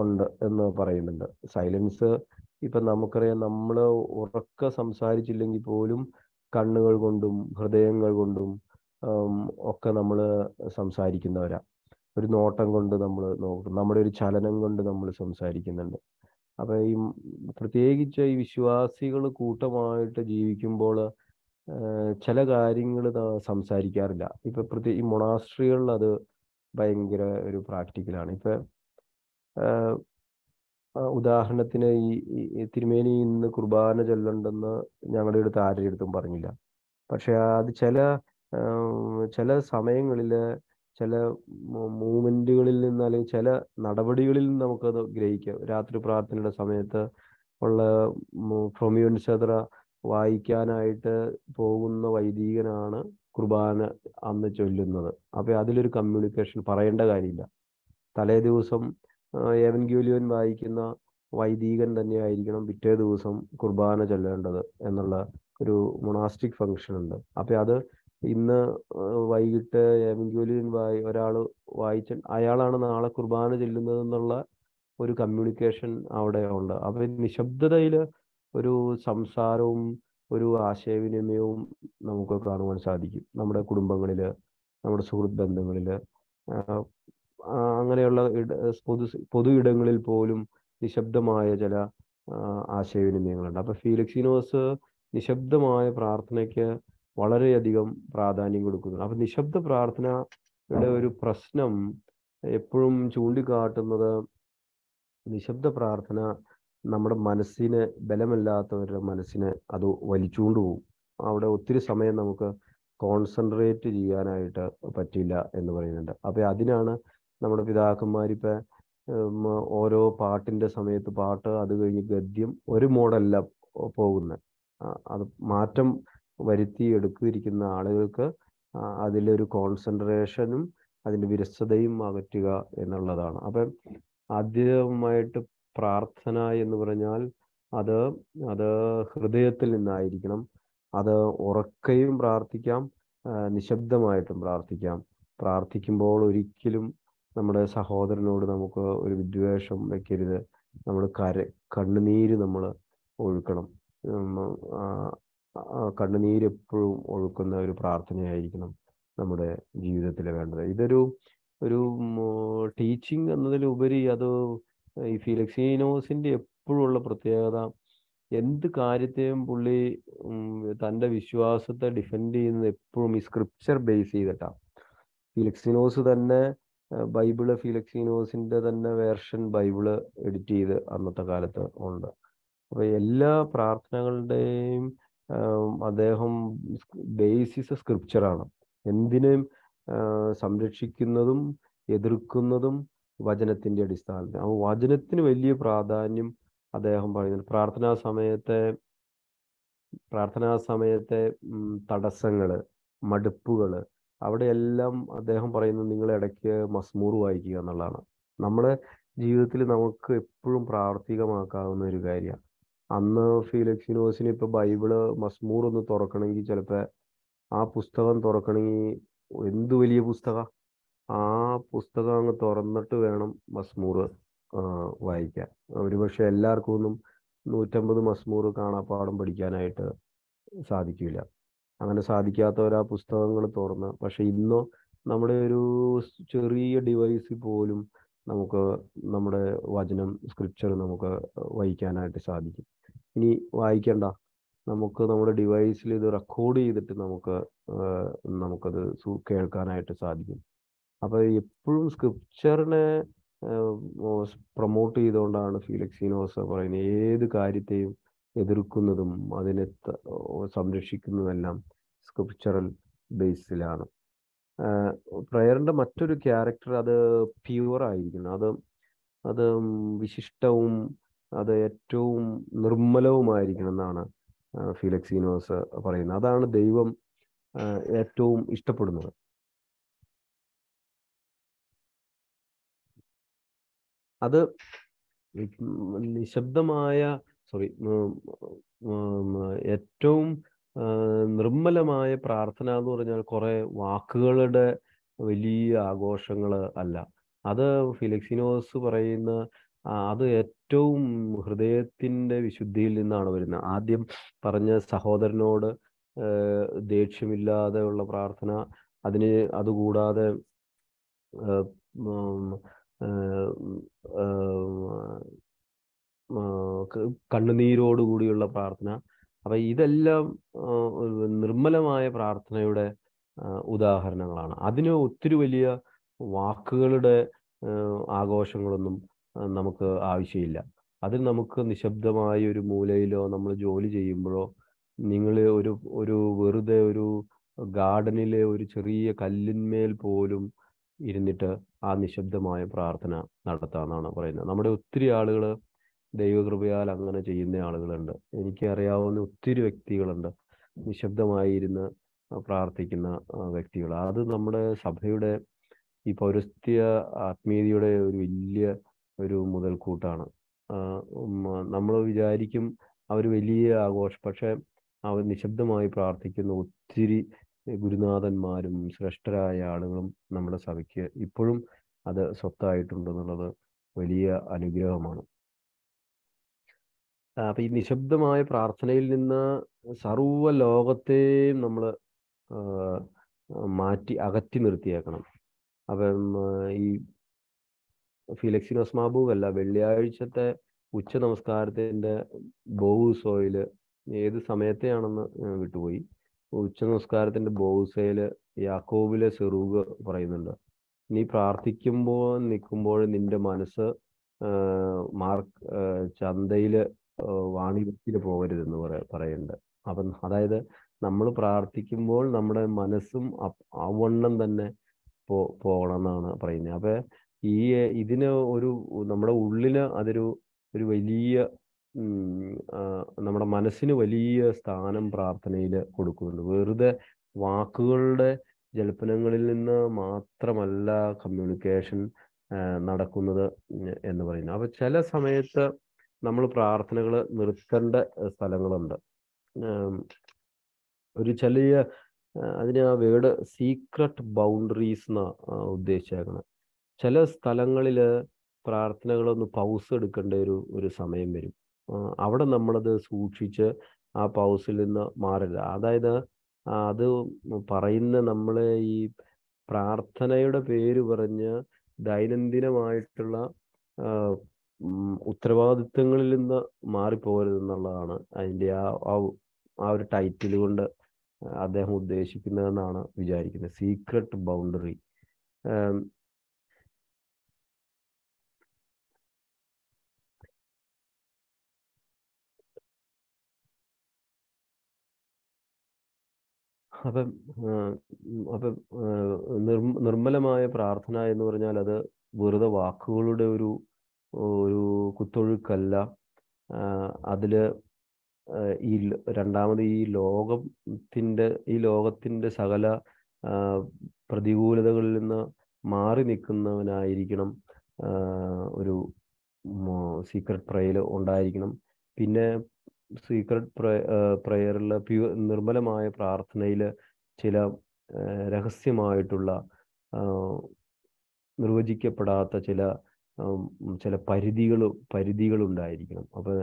ഉണ്ട് എന്ന് പറയുന്നുണ്ട്. സൈലൻസ് ഇപ്പം നമുക്കറിയാം നമ്മൾ ഉറക്ക സംസാരിച്ചില്ലെങ്കിൽ പോലും കണ്ണുകൾ കൊണ്ടും ഹൃദയങ്ങൾ കൊണ്ടും ഒക്കെ നമ്മൾ സംസാരിക്കുന്നവരാ. ഒരു നോട്ടം കൊണ്ട് നമ്മൾ നോക്കും. നമ്മുടെ ഒരു ചലനം കൊണ്ട് നമ്മൾ സംസാരിക്കുന്നുണ്ട്. അപ്പൊ ഈ പ്രത്യേകിച്ച് ഈ വിശ്വാസികൾ കൂട്ടമായിട്ട് ജീവിക്കുമ്പോൾ ചില കാര്യങ്ങൾ സംസാരിക്കാറില്ല. ഇപ്പൊ പ്രത്യേക ഈ മൊണാസ്ട്രികളിൽ അത് ഭയങ്കര ഒരു പ്രാക്ടിക്കലാണ്. ഇപ്പൊ ഉദാഹരണത്തിന് ഈ തിരുമേനി ഇന്ന് കുർബാന ചെല്ലണ്ടെന്ന് ഞങ്ങളുടെ അടുത്ത് ആരുടെ അടുത്തും പറഞ്ഞില്ല. പക്ഷെ അത് ചില ചില സമയങ്ങളിൽ ചില മൂമെന്റുകളിൽ നിന്ന് അല്ലെങ്കിൽ ചില നടപടികളിൽ നിന്ന് നമുക്കത് ഗ്രഹിക്കാം. രാത്രി പ്രാർത്ഥനയുടെ സമയത്ത് ഉള്ള ഫ്രൊമിയോൻ ചതുറ വായിക്കാനായിട്ട് പോകുന്ന വൈദികനാണ് കുർബാന അന്ന് ചൊല്ലുന്നത്. അപ്പൊ അതിലൊരു കമ്മ്യൂണിക്കേഷൻ പറയേണ്ട കാര്യമില്ല. തലേ ദിവസം ഏവൻഗ്യൂലിയൻ വായിക്കുന്ന വൈദികൻ തന്നെയായിരിക്കണം പിറ്റേ ദിവസം കുർബാന ചൊല്ലേണ്ടത് എന്നുള്ള ഒരു മൊണാസ്റ്റിക് ഫംഗ്ഷൻ ഉണ്ട്. അപ്പോൾ അത് ഇന്ന് വൈകിട്ട് എവൻഗ്യോലിയൻ വായി ഒരാൾ വായിച്ച അയാളാണ് നാളെ കുർബാന ചെല്ലുന്നത് എന്നുള്ള ഒരു കമ്മ്യൂണിക്കേഷൻ അവിടെ ഉണ്ട്. അപ്പൊ നിശബ്ദതയിൽ ഒരു സംസാരവും ഒരു ആശയവിനിമയവും നമുക്ക് കാണുവാൻ സാധിക്കും. നമ്മുടെ കുടുംബങ്ങളിൽ നമ്മുടെ സുഹൃത്ത് ബന്ധങ്ങളിൽ. അങ്ങനെയുള്ള പൊതു പൊതു ഇടങ്ങളിൽ പോലും നിശബ്ദമായ ചില ആശയവിനിമയങ്ങളുണ്ട്. അപ്പൊ ഫീലിക്സിനോസ് നിശബ്ദമായ പ്രാർത്ഥനയ്ക്ക് വളരെയധികം പ്രാധാന്യം കൊടുക്കുന്നു. അപ്പൊ നിശബ്ദ പ്രാർത്ഥനയുടെ ഒരു പ്രശ്നം എപ്പോഴും ചൂണ്ടിക്കാട്ടുന്നത് നിശബ്ദ പ്രാർത്ഥന നമ്മുടെ മനസ്സിന് ബലമില്ലാത്തവരുടെ മനസ്സിനെ അത് വലിച്ചുകൊണ്ട് പോകും അവിടെ ഒത്തിരി സമയം നമുക്ക് കോൺസെൻട്രേറ്റ് ചെയ്യാനായിട്ട് പറ്റില്ല എന്ന് പറയുന്നുണ്ട്. അപ്പൊ അതിനാണ് നമ്മുടെ പിതാക്കന്മാരിപ്പോ ഉം, ഓരോ പാട്ടിന്റെ സമയത്ത് പാട്ട് അത് കഴിഞ്ഞ് ഗദ്യം ഒരു മോഡല്ല പോകുന്നത്. അത് മാറ്റം വരുത്തി എടുക്കിയിരിക്കുന്ന ആളുകൾക്ക് അതിലൊരു കോൺസെൻട്രേഷനും അതിന്റെ വിരസതയും അകറ്റുക എന്നുള്ളതാണ്. അപ്പം ആദ്യമായിട്ട് പ്രാർത്ഥന എന്ന് പറഞ്ഞാൽ അത് അത് ഹൃദയത്തിൽ നിന്നായിരിക്കണം. അത് ഉറക്കയും പ്രാർത്ഥിക്കാം നിശബ്ദമായിട്ടും പ്രാർത്ഥിക്കാം. പ്രാർത്ഥിക്കുമ്പോൾ ഒരിക്കലും നമ്മുടെ സഹോദരനോട് നമുക്ക് ഒരു വിദ്വേഷം വെക്കരുത്. നമ്മൾ കര കണ്ണുനീര് നമ്മൾ ഒഴുക്കണം. ഉം, ആ, ആ, കണ്ണുനീര് എപ്പോഴും ഒഴുക്കുന്ന ഒരു പ്രാർത്ഥനയായിരിക്കണം നമ്മുടെ ജീവിതത്തിൽ വേണ്ടത്. ഇതൊരു ഒരു ടീച്ചിങ് എന്നതിലുപരി അത് ഈ ഫിലക്സീനോസിന്റെ എപ്പോഴും ഉള്ള പ്രത്യേകത എന്ത് കാര്യത്തെയും പുള്ളി തന്റെ വിശ്വാസത്തെ ഡിഫെൻഡ് ചെയ്യുന്നത് എപ്പോഴും ഈ സ്ക്രിപ്ചർ ബേസ് ചെയ്തിട്ടാണ് ഫിലക്സിനോസ് തന്നെ ബൈബിൾ ഫിലക്സിനോസിന്റെ തന്നെ വേർഷൻ ബൈബിൾ എഡിറ്റ് ചെയ്ത് അന്നത്തെ കാലത്ത് ഉണ്ട്. അപ്പൊ എല്ലാ പ്രാർത്ഥനകളുടെയും അദ്ദേഹം ബേസിസ് സ്ക്രിപ്ചറാണ്. എന്തിനെ സംരക്ഷിക്കുന്നതും എതിർക്കുന്നതും വചനത്തിന്റെ അടിസ്ഥാനത്തിൽ. ആ വചനത്തിന് വലിയ പ്രാധാന്യം അദ്ദേഹം പറയുന്നുണ്ട്. പ്രാർത്ഥനാ സമയത്തെ പ്രാർത്ഥനാ സമയത്തെ തടസ്സങ്ങൾ മടുപ്പുകൾ അവിടെയെല്ലാം അദ്ദേഹം പറയുന്നത് നിങ്ങൾ ഇടയ്ക്ക് മസ്മൂർ വായിക്കുക എന്നുള്ളതാണ്. നമ്മുടെ ജീവിതത്തിൽ നമുക്ക് എപ്പോഴും പ്രാവർത്തികമാക്കാവുന്ന ഒരു കാര്യമാണ്. അന്ന് ഫീലക്സിനോസിന് ഇപ്പൊ ബൈബിൾ മസ്മൂർ ഒന്ന് തുറക്കണമെങ്കിൽ ചിലപ്പോ ആ പുസ്തകം തുറക്കണമെങ്കിൽ എന്ത് വലിയ പുസ്തക? ആ പുസ്തകം അങ്ങ് തുറന്നിട്ട് വേണം മസ്മൂർ വായിക്കാൻ. ഒരുപക്ഷെ എല്ലാവർക്കും ഒന്നും നൂറ്റമ്പത് മസ്മൂർ കാണാപ്പാടം പഠിക്കാനായിട്ട് സാധിക്കില്ല അങ്ങനെ സാധിക്കാത്തവർ ആ പുസ്തകങ്ങൾ തുറന്ന് പക്ഷെ ഇന്നോ നമ്മുടെ ഒരു ചെറിയ ഡിവൈസിൽ പോലും നമുക്ക് നമ്മുടെ വചനം സ്ക്രിപ്ചർ നമുക്ക് വായിക്കാനായിട്ട് സാധിക്കും. ഇനി വായിക്കണ്ട. നമുക്ക് നമ്മുടെ ഡിവൈസിൽ ഇത് റെക്കോർഡ് ചെയ്തിട്ട് നമുക്ക് നമുക്കത് കേൾക്കാനായിട്ട് സാധിക്കും. അപ്പൊ എപ്പോഴും സ്ക്രിപ്ചറിനെ പ്രൊമോട്ട് ചെയ്തുകൊണ്ടാണ് ഫീലക്സിനോസ് പറയുന്നത്. ഏത് കാര്യത്തെയും എതിർക്കുന്നതും അതിനെ സംരക്ഷിക്കുന്നതെല്ലാം സ്ക്രിപ്ചറൽ ബേസിലാണ് പ്രയറിന്റെ മറ്റൊരു ക്യാരക്ടർ അത് പ്യുവർ ആയിരിക്കണം അത് അത് വിശിഷ്ടവും അത് ഏറ്റവും നിർമ്മലവുമായിരിക്കണം എന്നാണ് ഫിലക്സീനോസ് പറയുന്നത്. അതാണ് ദൈവം ഏറ്റവും ഇഷ്ടപ്പെടുന്നത്. അത് നിശബ്ദമായ സോറി ഏറ്റവും നിർമ്മലമായ പ്രാർത്ഥന എന്ന് പറഞ്ഞാൽ കുറെ വാക്കുകളുടെ വലിയ ആഘോഷങ്ങൾ അല്ല. അത് ഫിലിക്സിനോസ് പറയുന്ന അത് ഏറ്റവും ഹൃദയത്തിന്റെ വിശുദ്ധിയിൽ നിന്നാണ് വരുന്നത്. ആദ്യം പറഞ്ഞ സഹോദരനോട് ആ, ദേഷ്യമില്ലാതെ ഉള്ള പ്രാർത്ഥന അതിന് അതുകൂടാതെ കണ്ണുനീരോടുകൂടിയുള്ള പ്രാർത്ഥന അപ്പൊ ഇതെല്ലാം നിർമ്മലമായ പ്രാർത്ഥനയുടെ ഉദാഹരണങ്ങളാണ്. അതിന് ഒത്തിരി വലിയ വാക്കുകളുടെ ആഘോഷങ്ങളൊന്നും നമുക്ക് ആവശ്യമില്ല. അതിൽ നമുക്ക് നിശബ്ദമായ ഒരു മൂലയിലോ നമ്മൾ ജോലി ചെയ്യുമ്പോഴോ നിങ്ങൾ ഒരു ഒരു വെറുതെ ഒരു ഗാർഡനിലെ ഒരു ചെറിയ കല്ലിന്മേൽ പോലും ഇരുന്നിട്ട് ആ നിശബ്ദമായ പ്രാർത്ഥന നടത്താമെന്നാണ് പറയുന്നത്. നമ്മുടെ ഒത്തിരി ആളുകൾ ദൈവകൃപയാൽ അങ്ങനെ ചെയ്യുന്ന ആളുകളുണ്ട്. എനിക്ക് അറിയാവുന്ന ഒത്തിരി വ്യക്തികളുണ്ട്. നിശബ്ദമായി ഇരുന്ന് പ്രാർത്ഥിക്കുന്ന വ്യക്തികൾ. അത് നമ്മുടെ സഭയുടെ ഈ പൗരസ്ത്യ ആത്മീയതയുടെ ഒരു വലിയ ഒരു മുതൽക്കൂട്ടാണ്. നമ്മൾ വിചാരിക്കും അവർ വലിയ ആഘോഷം പക്ഷെ അവർ നിശബ്ദമായി പ്രാർത്ഥിക്കുന്ന ഒത്തിരി ഗുരുനാഥന്മാരും ശ്രേഷ്ഠരായ ആളുകളും നമ്മുടെ സഭയ്ക്ക് ഇപ്പോഴും അത് സ്വത്തായിട്ടുണ്ടെന്നുള്ളത് വലിയ അനുഗ്രഹമാണ്. അപ്പൊ ഈ നിശബ്ദമായ പ്രാർത്ഥനയിൽ നിന്ന് സർവ ലോകത്തെയും നമ്മൾ മാറ്റി അകറ്റി നിർത്തിയേക്കണം. അപ്പം ഈ ഫിലക്സിനോസ് മാബൂവല്ല വെള്ളിയാഴ്ചത്തെ ഉച്ച നമസ്കാരത്തിന്റെ ബോവുസോയിൽ ഏത് സമയത്തെയാണെന്ന് വിട്ടുപോയി. ഉച്ച നമസ്കാരത്തിന്റെ ബോവുസയിൽ യാക്കോബിലെ സെറൂഗ് പറയുന്നുണ്ട്. നീ പ്രാർത്ഥിക്കുമ്പോൾ നിൽക്കുമ്പോൾ നിന്റെ മനസ്സ് മാർക്ക് ചന്തയിൽ വാണിജ്യത്തിന് പോകരുതെന്ന് പറ പറയുന്നുണ്ട് അപ്പം അതായത് നമ്മൾ പ്രാർത്ഥിക്കുമ്പോൾ നമ്മുടെ മനസ്സും അവണ്ണം തന്നെ പോ പോകണം എന്നാണ് പറയുന്നത്. അപ്പൊ ഈ ഇതിന് ഒരു നമ്മുടെ ഉള്ളിന് അതൊരു ഒരു വലിയ നമ്മുടെ മനസ്സിന് വലിയ സ്ഥാനം പ്രാർത്ഥനയിൽ കൊടുക്കുന്നുണ്ട്. വെറുതെ വാക്കുകളുടെ ജൽപ്പനങ്ങളിൽ നിന്ന് മാത്രമല്ല കമ്മ്യൂണിക്കേഷൻ നടക്കുന്നത് എന്ന് പറയുന്നത്. അപ്പൊ ചില സമയത്ത് നമ്മൾ പ്രാർത്ഥനകൾ നിർത്തേണ്ട സ്ഥലങ്ങളുണ്ട്. ഒരു ചെറിയ അതിന് ആ വേർഡ് സീക്രട്ട് ബൗണ്ടറീസ് എന്നാ ഉദ്ദേശിച്ചേക്കണം. ചില സ്ഥലങ്ങളിൽ പ്രാർത്ഥനകളൊന്ന് പൗസ് എടുക്കേണ്ട ഒരു ഒരു സമയം വരും. അവിടെ നമ്മളത് സൂക്ഷിച്ച് ആ പൗസിൽ നിന്ന് മാറരുത്. അതായത് അത് പറയുന്ന നമ്മളെ ഈ പ്രാർത്ഥനയുടെ പേര് പറഞ്ഞ് ദൈനംദിനമായിട്ടുള്ള ഉത്തരവാദിത്തങ്ങളിൽ നിന്ന് മാറിപ്പോകരുതെന്നുള്ളതാണ് അതിന്റെ ആ ആ ഒരു ടൈറ്റിൽ കൊണ്ട് അദ്ദേഹം ഉദ്ദേശിക്കുന്നതെന്നാണ് വിചാരിക്കുന്നത്. സീക്രട്ട് ബൗണ്ടറി അപ്പം അപ്പം നിർമ്മലമായ പ്രാർത്ഥന എന്ന് പറഞ്ഞാൽ അത് വെറുതെ വാക്കുകളുടെ ഒരു ഒരു കുത്തൊഴുക്കല്ല. അതിൽ ഈ രണ്ടാമത് ഈ ലോകത്തിന്റെ ഈ ലോകത്തിന്റെ സകല പ്രതികൂലതകളിൽ നിന്ന് മാറി നിൽക്കുന്നവനായിരിക്കണം ഒരു സീക്രട്ട് പ്രയർ ഉണ്ടായിരിക്കണം. പിന്നെ സീക്രട്ട് പ്രയറിൽ നിർമ്മലമായ പ്രാർത്ഥനയിൽ ചില രഹസ്യമായിട്ടുള്ള നിർവചിക്കപ്പെടാത്ത ചില ചില പരിധികൾ പരിധികൾ ഉണ്ടായിരിക്കണം അപ്പോൾ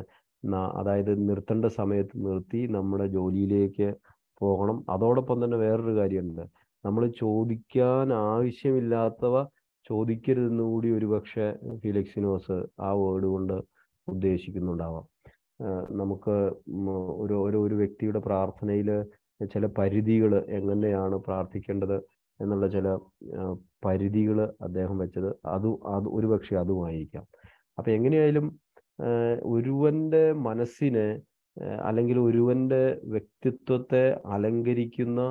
അതായത് നിർത്തേണ്ട സമയത്ത് നിർത്തി നമ്മുടെ ജോലിയിലേക്ക് പോകണം. അതോടൊപ്പം തന്നെ വേറൊരു കാര്യമുണ്ട്. നമ്മൾ ചോദിക്കാൻ ആവശ്യമില്ലാത്തവ ചോദിക്കരുതെന്ന് കൂടി ഒരുപക്ഷെ ഫിലിക്സിനോസ് ആ വേർഡ് കൊണ്ട് ഉദ്ദേശിക്കുന്നുണ്ടാവാം. നമുക്ക് ഒരു ഒരു ഒരു വ്യക്തിയുടെ പ്രാർത്ഥനയിൽ ചില പരിധികൾ എങ്ങനെയാണ് പ്രാർത്ഥിക്കേണ്ടത് എന്നുള്ള ചില പരിധികൾ അദ്ദേഹം വെച്ചത് അത് അത് ഒരുപക്ഷെ അതുമായിരിക്കാം. അപ്പൊ എങ്ങനെയായാലും ഒരുവന്റെ മനസ്സിനെ അല്ലെങ്കിൽ ഒരുവന്റെ വ്യക്തിത്വത്തെ അലങ്കരിക്കുന്ന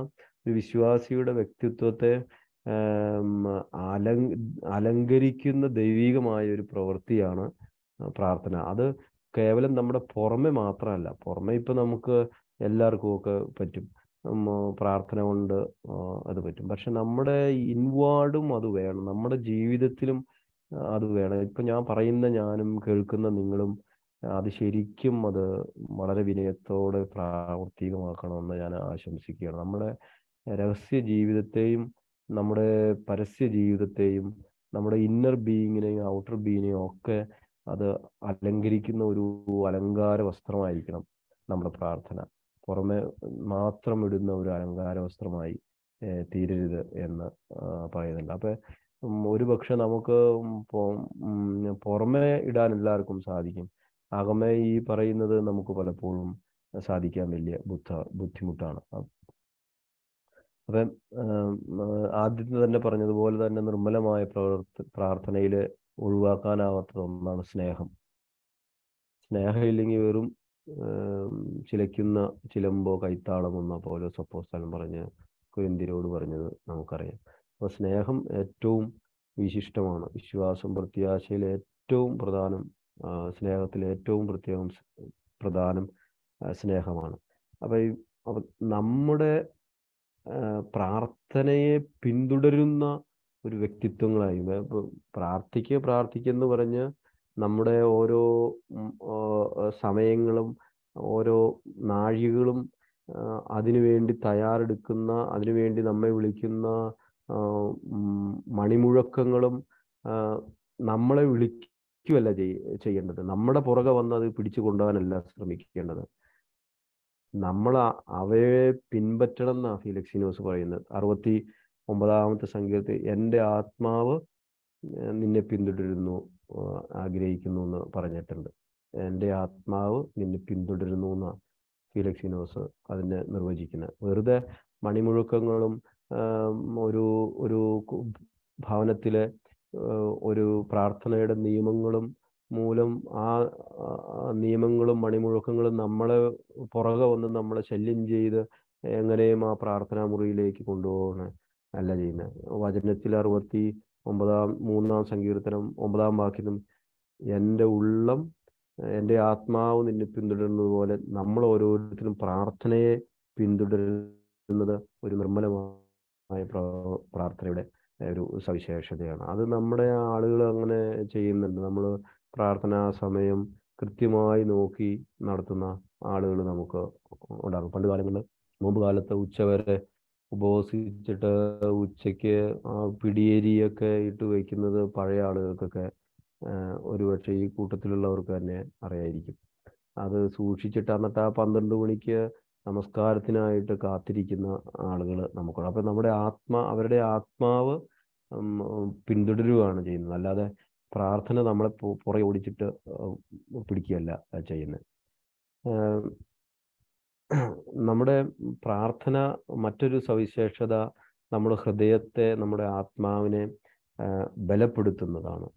ഒരു വിശ്വാസിയുടെ വ്യക്തിത്വത്തെ അലങ് അലങ്കരിക്കുന്ന ദൈവികമായ ഒരു പ്രവൃത്തിയാണ് പ്രാർത്ഥന. അത് കേവലം നമ്മുടെ പുറമെ മാത്രമല്ല പുറമെ ഇപ്പൊ നമുക്ക് എല്ലാവർക്കും ഒക്കെ പറ്റും. പ്രാർത്ഥന കൊണ്ട് അത് പറ്റും. പക്ഷെ നമ്മുടെ ഇൻവാർഡും അത് വേണം. നമ്മുടെ ജീവിതത്തിലും അത് വേണം. ഇപ്പൊ ഞാൻ പറയുന്ന ഞാനും കേൾക്കുന്ന നിങ്ങളും അത് ശരിക്കും അത് വളരെ വിനയത്തോടെ പ്രാവർത്തികമാക്കണമെന്ന് ഞാൻ ആശംസിക്കുകയാണ്. നമ്മുടെ രഹസ്യ ജീവിതത്തെയും നമ്മുടെ പരസ്യ ജീവിതത്തെയും നമ്മുടെ ഇന്നർ ബീയിങ്ങിനെയും ഔട്ടർ ബീയിങ്ങിനെയും ഒക്കെ അത് അലങ്കരിക്കുന്ന ഒരു അലങ്കാര വസ്ത്രമായിരിക്കണം നമ്മുടെ പ്രാർത്ഥന. പുറമെ മാത്രം ഇടുന്ന ഒരു അലങ്കാര വസ്ത്രമായി തീരരുത് എന്ന് പറയുന്നുണ്ട്. അപ്പൊ ഒരു പക്ഷെ നമുക്ക് പുറമെ ഇടാൻ എല്ലാവർക്കും സാധിക്കും. അകമേ ഈ പറയുന്നത് നമുക്ക് പലപ്പോഴും സാധിക്കാൻ വലിയ ബുദ്ധ ബുദ്ധിമുട്ടാണ്. അപ്പം ആദ്യത്തെ തന്നെ പറഞ്ഞതുപോലെ തന്നെ നിർമ്മലമായ പ്രവർത്ത പ്രാർത്ഥനയിൽ ഒഴിവാക്കാനാവാത്തത് ഒന്നാണ് സ്നേഹം. സ്നേഹം ഇല്ലെങ്കിൽ വെറും ചിലയ്ക്കുന്ന ചിലമ്പോ കൈത്താളം എന്ന സപ്പോസ് സപ്പോസ്തലം പറഞ്ഞ് കുരിന്തിരോട് പറഞ്ഞത് നമുക്കറിയാം. അപ്പോൾ സ്നേഹം ഏറ്റവും വിശിഷ്ടമാണ്. വിശ്വാസം പ്രത്യാശയിൽ ഏറ്റവും പ്രധാനം സ്നേഹത്തിൽ ഏറ്റവും പ്രത്യേകം പ്രധാനം സ്നേഹമാണ്. അപ്പൊ ഈ അപ്പൊ നമ്മുടെ പ്രാർത്ഥനയെ പിന്തുടരുന്ന ഒരു വ്യക്തിത്വങ്ങളായി പ്രാർത്ഥിക്കുക പ്രാർത്ഥിക്കുക എന്ന് പറഞ്ഞ് നമ്മുടെ ഓരോ സമയങ്ങളും ഓരോ നാഴികകളും അതിനുവേണ്ടി തയ്യാറെടുക്കുന്ന അതിനുവേണ്ടി നമ്മെ വിളിക്കുന്ന മണിമുഴക്കങ്ങളും നമ്മളെ വിളിക്കുകയല്ല ചെയ്യേണ്ടത്. നമ്മുടെ പുറകെ വന്ന് അത് പിടിച്ചു കൊണ്ടുപോകാനല്ല ശ്രമിക്കേണ്ടത്. നമ്മൾ അവയെ പിൻപറ്റണം എന്നാ ഫിലിക്സിനോസ് പറയുന്നത്. അറുപത്തി ഒമ്പതാമത്തെ സംഗീതത്തിൽ എന്റെ ആത്മാവ് നിന്നെ പിന്തുടരുന്നു. ആഗ്രഹിക്കുന്നു എന്ന് പറഞ്ഞിട്ടുണ്ട്. എന്റെ ആത്മാവ് നിന്നെ പിന്തുടരുന്നു എന്നാ ഫിലിക്സിനോസ് അതിനെ നിർവചിക്കുന്നത് വെറുതെ മണിമുഴക്കങ്ങളും ഒരു ഒരു ഭവനത്തിലെ ഒരു പ്രാർത്ഥനയുടെ നിയമങ്ങളും മൂലം ആ നിയമങ്ങളും മണിമുഴക്കങ്ങളും നമ്മളെ പുറകെ വന്ന് നമ്മളെ ശല്യം ചെയ്ത് എങ്ങനെയും ആ പ്രാർത്ഥനാ മുറിയിലേക്ക് കൊണ്ടുപോകണ അല്ല ചെയ്യുന്നത് വചനത്തിൽ അറുപത്തി ഒമ്പതാം മൂന്നാം സങ്കീർത്തനം ഒമ്പതാം വാക്യം എന്റെ ഉള്ളം എന്റെ ആത്മാവ് നിന്നെ പിന്തുടരുന്നത് പോലെ നമ്മൾ ഓരോരുത്തരും പ്രാർത്ഥനയെ പിന്തുടരുന്നത് ഒരു നിർമ്മലമായ പ്രാർത്ഥനയുടെ ഒരു സവിശേഷതയാണ്. അത് നമ്മുടെ ആളുകൾ അങ്ങനെ ചെയ്യുന്നുണ്ട്. നമ്മൾ പ്രാർത്ഥനാ സമയം കൃത്യമായി നോക്കി നടത്തുന്ന ആളുകൾ നമുക്ക് ഉണ്ടാകും. പണ്ട് കാലങ്ങളിൽ മുമ്പ് കാലത്ത് ഉച്ചവരെ ഉപവസിച്ചിട്ട് ഉച്ചയ്ക്ക് പിടിയേരിയൊക്കെ ഇട്ട് വയ്ക്കുന്നത് പഴയ ആളുകൾക്കൊക്കെ ഒരുപക്ഷെ ഈ കൂട്ടത്തിലുള്ളവർക്ക് തന്നെ അറിയായിരിക്കും. അത് സൂക്ഷിച്ചിട്ട് എന്നിട്ട് ആ പന്ത്രണ്ട് മണിക്ക് നമസ്കാരത്തിനായിട്ട് കാത്തിരിക്കുന്ന ആളുകൾ നമുക്കുണ്ട്. അപ്പം നമ്മുടെ ആത്മാ അവരുടെ ആത്മാവ് പിന്തുടരുകയാണ് ചെയ്യുന്നത്. അല്ലാതെ പ്രാർത്ഥന നമ്മളെ പുറകെ ഓടിച്ചിട്ട് പിടിക്കുകയല്ല ചെയ്യുന്നത്. നമ്മുടെ പ്രാർത്ഥന മറ്റൊരു സവിശേഷത നമ്മുടെ ഹൃദയത്തെ നമ്മുടെ ആത്മാവിനെ ബലപ്പെടുത്തുന്നതാണ്.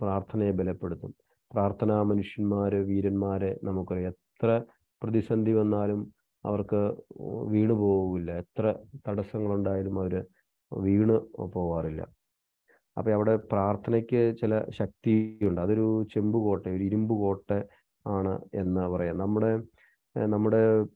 പ്രാർത്ഥനയെ ബലപ്പെടുത്തും. പ്രാർത്ഥനാ മനുഷ്യന്മാര് വീരന്മാരെ നമുക്കറിയാം. എത്ര പ്രതിസന്ധി വന്നാലും അവർക്ക് വീണു പോവില്ല. എത്ര തടസ്സങ്ങളുണ്ടായാലും അവർ വീണ് പോവാറില്ല. അപ്പൊ അവിടെ പ്രാർത്ഥനയ്ക്ക് ചില ശക്തിയുണ്ട്. അതൊരു ചെമ്പ് കോട്ട ഒരു ഇരുമ്പ് കോട്ട ആണ് എന്ന് പറയാം. നമ്മുടെ നമ്മുടെ